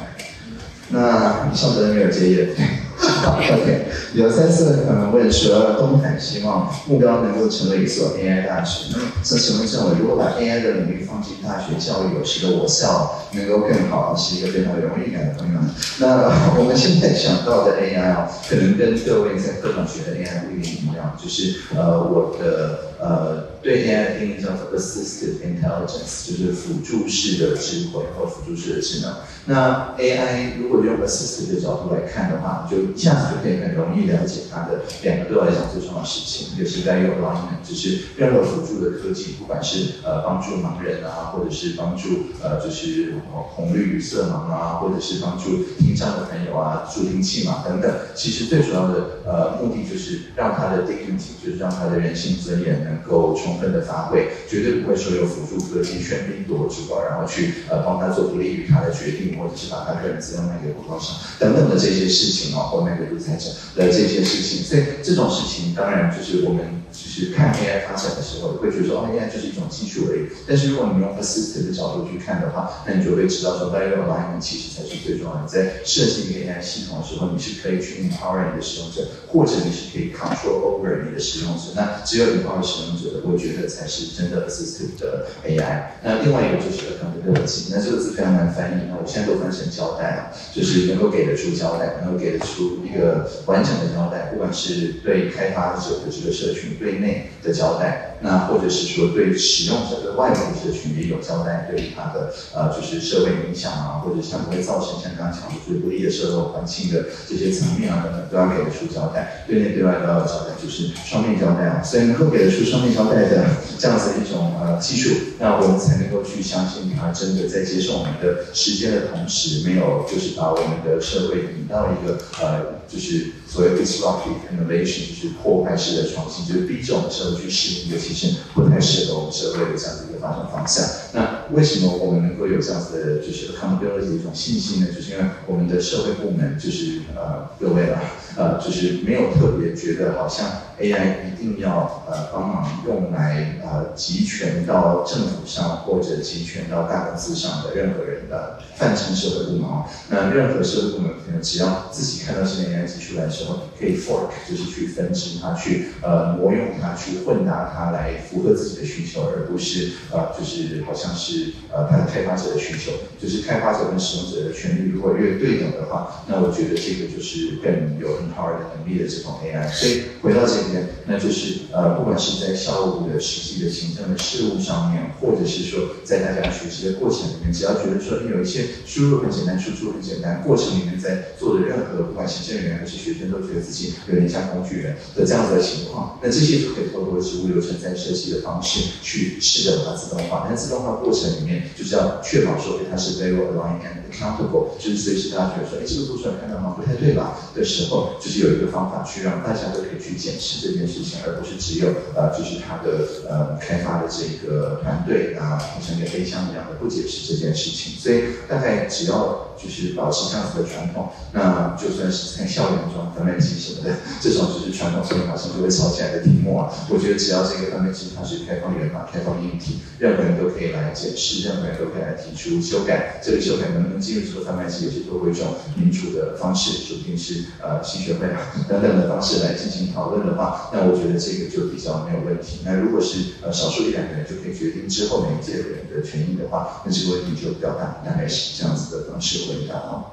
那上的没有接业。OK，有三四位朋友问说，东海希望目标能够成为一所 AI 大学。那么，请问政委，如果把 AI 的领域放进大学教育，使得我校能够更好，是一个非常有荣誉感的朋友们。那我们现在想到的 AI 啊，可能跟各位在课上学的 AI 不一样，就是呃，我的呃。对 AI 的定义叫做 assistive intelligence，就是辅助式的智慧或辅助式的智能。那 AI 如果用 assistive 的角度来看的话，就一下子就可以很容易了解它的两个对我来讲最重要的事情，就是 value alignment，就是任何辅助的科技，不管是呃帮助盲人啊，或者是帮助呃就是红绿色盲啊，或者是帮助听障的朋友啊，助听器嘛等等，其实最主要的呃目的就是让他的 dignity，就是让他的人性尊严能够充。分的发挥，绝对不会说有辅助科技喧宾夺主啊，然后去呃帮他做不利于他的决定，或者是把他个人资料卖给广告商等等的这些事情哦，或卖给独裁者的这些事情。所以这种事情当然就是我们就是看 AI 发展的时候，会觉得说哦，AI 就是一种技术而已。但是如果你用 assistive 的角度去看的话，那你就会知道说，value alignment 其实才是最重要的。在设计一个 AI 系统的时候，你是可以去 empower 你的使用者，或者你是可以 control over 你的使用者。那只有 empower 使用者的，我。觉得才是真的 assistive 的 AI。那另外一个就是他们的热情。那这个字非常难翻译，那我现在都翻成交代啊，就是能够给得出交代，能够给得出一个完整的交代，不管是对开发者的这个社群对内的交代，那或者是说对使用者的外部社群也有交代，对于它的呃就是社会影响啊，或者像会造成像刚刚讲的最不利的社会环境的这些层面啊等等，都要给得出交代。对内对外都要交代，就是双面交代啊。所以能够给得出双面交代的。这样子一种呃技术，那我们才能够去相信它真的在接受我们的时间的同时，没有就是把我们的社会引到一个呃就是所谓 disruptive innovation，就是破坏式的创新，就是逼着我们社会去适应一个其实不太适合我们社会的这样子一个发展方向。那为什么我们能够有这样子的就是 accountability 一种信心呢？就是因为我们的社会部门就是呃各位了，呃就是没有特别觉得好像 AI 一定要呃帮忙用来。呃，集权到政府上或者集权到大公司上的任何人的泛称社会部门，那任何社会部门只要自己看到新的 AI 技术来的时候，可以 fork，就是去分支它，去呃挪用它，去混搭它来符合自己的需求，而不是呃就是好像是呃它的开发者的需求，就是开发者跟使用者的权利如果越对等的话，那我觉得这个就是更有 empower 的能力的这种 AI。所以回到这边，那就是呃不管是在校务的实际的行政的事务上面，或者是说在大家学习的过程里面，只要觉得说你有一些输入很简单，输出很简单，过程里面在做的任何不管行政人员还是学生都觉得自己有点像工具人的这样子的情况，那这些就可以透过职务流程在设计的方式去试着把它自动化。但自动化过程里面就是要确保说它是 very aligned and accountable，就是随时大家觉得说，哎，这个做出来看到吗？不太对吧？的时候，就是有一个方法去让大家都可以去解释这件事情，而不是只有呃，就是他的呃。开发的这个团队啊，像个黑箱一样的不解释这件事情，所以大概只要就是保持这样子的传统，那就算是在校园中贩卖机什么的，这种就是传统，所以马上就会吵起来的题目啊。我觉得只要这个贩卖机它是开放源码、开放硬体，任何人都可以来解释，任何人都可以来提出修改。这个修改能不能进入这个贩卖机，也是透过一种民主的方式，说不定是呃新学会啊 等等的方式来进行讨论的话，那我觉得这个就比较没有问题。那如果是呃，少数一两个人就可以决定之后每一届人的权益的话，那这个问题就比较大，大概是这样子的方式回答啊。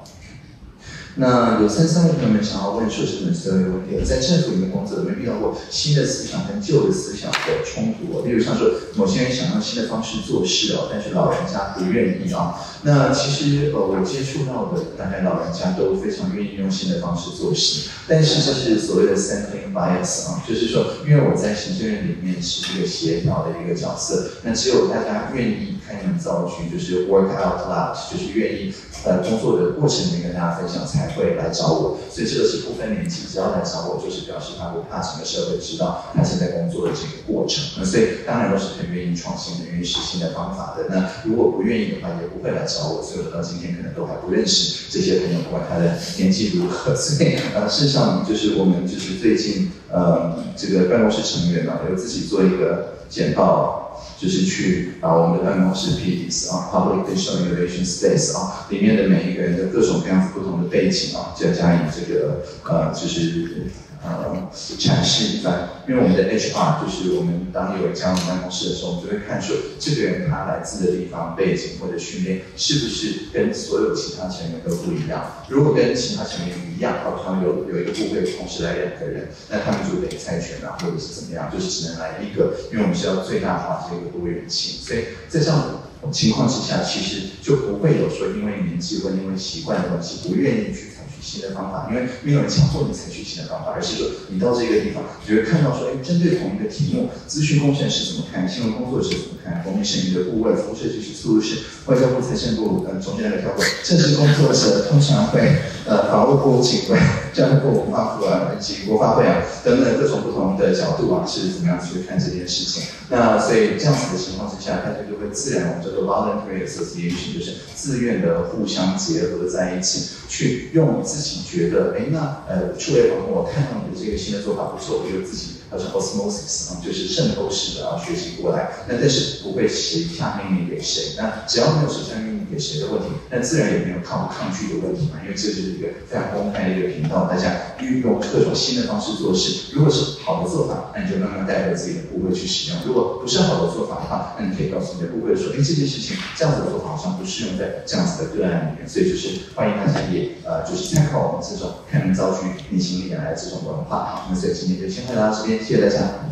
那有三三位朋友们想要问说这种思维问题，在政府里面工作有没有遇到过新的思想跟旧的思想的冲突？例如像说某些人想用新的方式做事哦，但是老人家不愿意啊。那其实呃，我接触到的大概老人家都非常愿意用新的方式做事，但是这是所谓的 sampling bias 啊，就是说因为我在行政院里面是一个协调的一个角色，那只有大家愿意开门造句，就是 work out loud，就是愿意。呃，工作的过程里面跟大家分享才会来找我，所以这个是不分年纪，只要来找我，就是表示他不怕整个社会知道他现在工作的这个过程。那所以当然都是很愿意创新、很愿意实新的方法的。那如果不愿意的话，也不会来找我。所以我到今天可能都还不认识这些朋友，不管他的年纪如何。所以呃，事实上就是我们就是最近呃这个办公室成员啊，有自己做一个。简报，就是去把我们的办公室 PDS 啊，Public Digital Innovation Space 啊，里面的每一个人的各种各样不同的背景啊，再加以这个呃，就是。呃，阐释一番，因为我们的 HR 就是我们当有人加入办公室的时候，我们就会看出这个人他来自的地方、背景或者训练是不是跟所有其他成员都不一样。如果跟其他成员一样，好像有有一个部会同时来两个人，那他们就得猜拳啊，或者是怎么样，就是只能来一个，因为我们是要最大化这个多元性。所以在这样的情况之下，其实就不会有说因为年纪或因为习惯的关系不愿意去。新的方法，因为没有人强迫你采取新的方法，而是说你到这个地方，就会看到说，哎，针对同一个题目，咨询工程师怎么看，新闻工作者怎么看，国民审议的顾问、服务设计师、速度师、外交部、财政部呃中间那个条款，政治工作者通常会呃法务部、警卫、教育部、文化部啊、以及国发会啊等等各种不同的角度啊，是怎么样去看这件事情。那所以这样子的情况之下，大家就会自然我们叫做 voluntary association，就是自愿的互相结合在一起，去用。自己觉得，哎，那呃，触类旁通，我看到你的这个新的做法不错，我就自己。叫做 osmosis 啊，就是渗透式的啊学习过来，那但是不会谁下命令给谁，那只要没有谁下命令给谁的问题，那自然也没有抗不抗拒的问题嘛，因为这就是一个非常公开的一个频道，大家运用各种新的方式做事，如果是好的做法，那你就慢慢带着自己的顾客去使用；如果不是好的做法的话，那你可以告诉你的顾客说，哎，这件事情这样子的做法好像不适用在这样子的个案里面，所以就是欢迎大家也呃就是参考我们这种看人造句、逆行力来这种文化啊。那所以今天就先回答到这边。谢谢大家。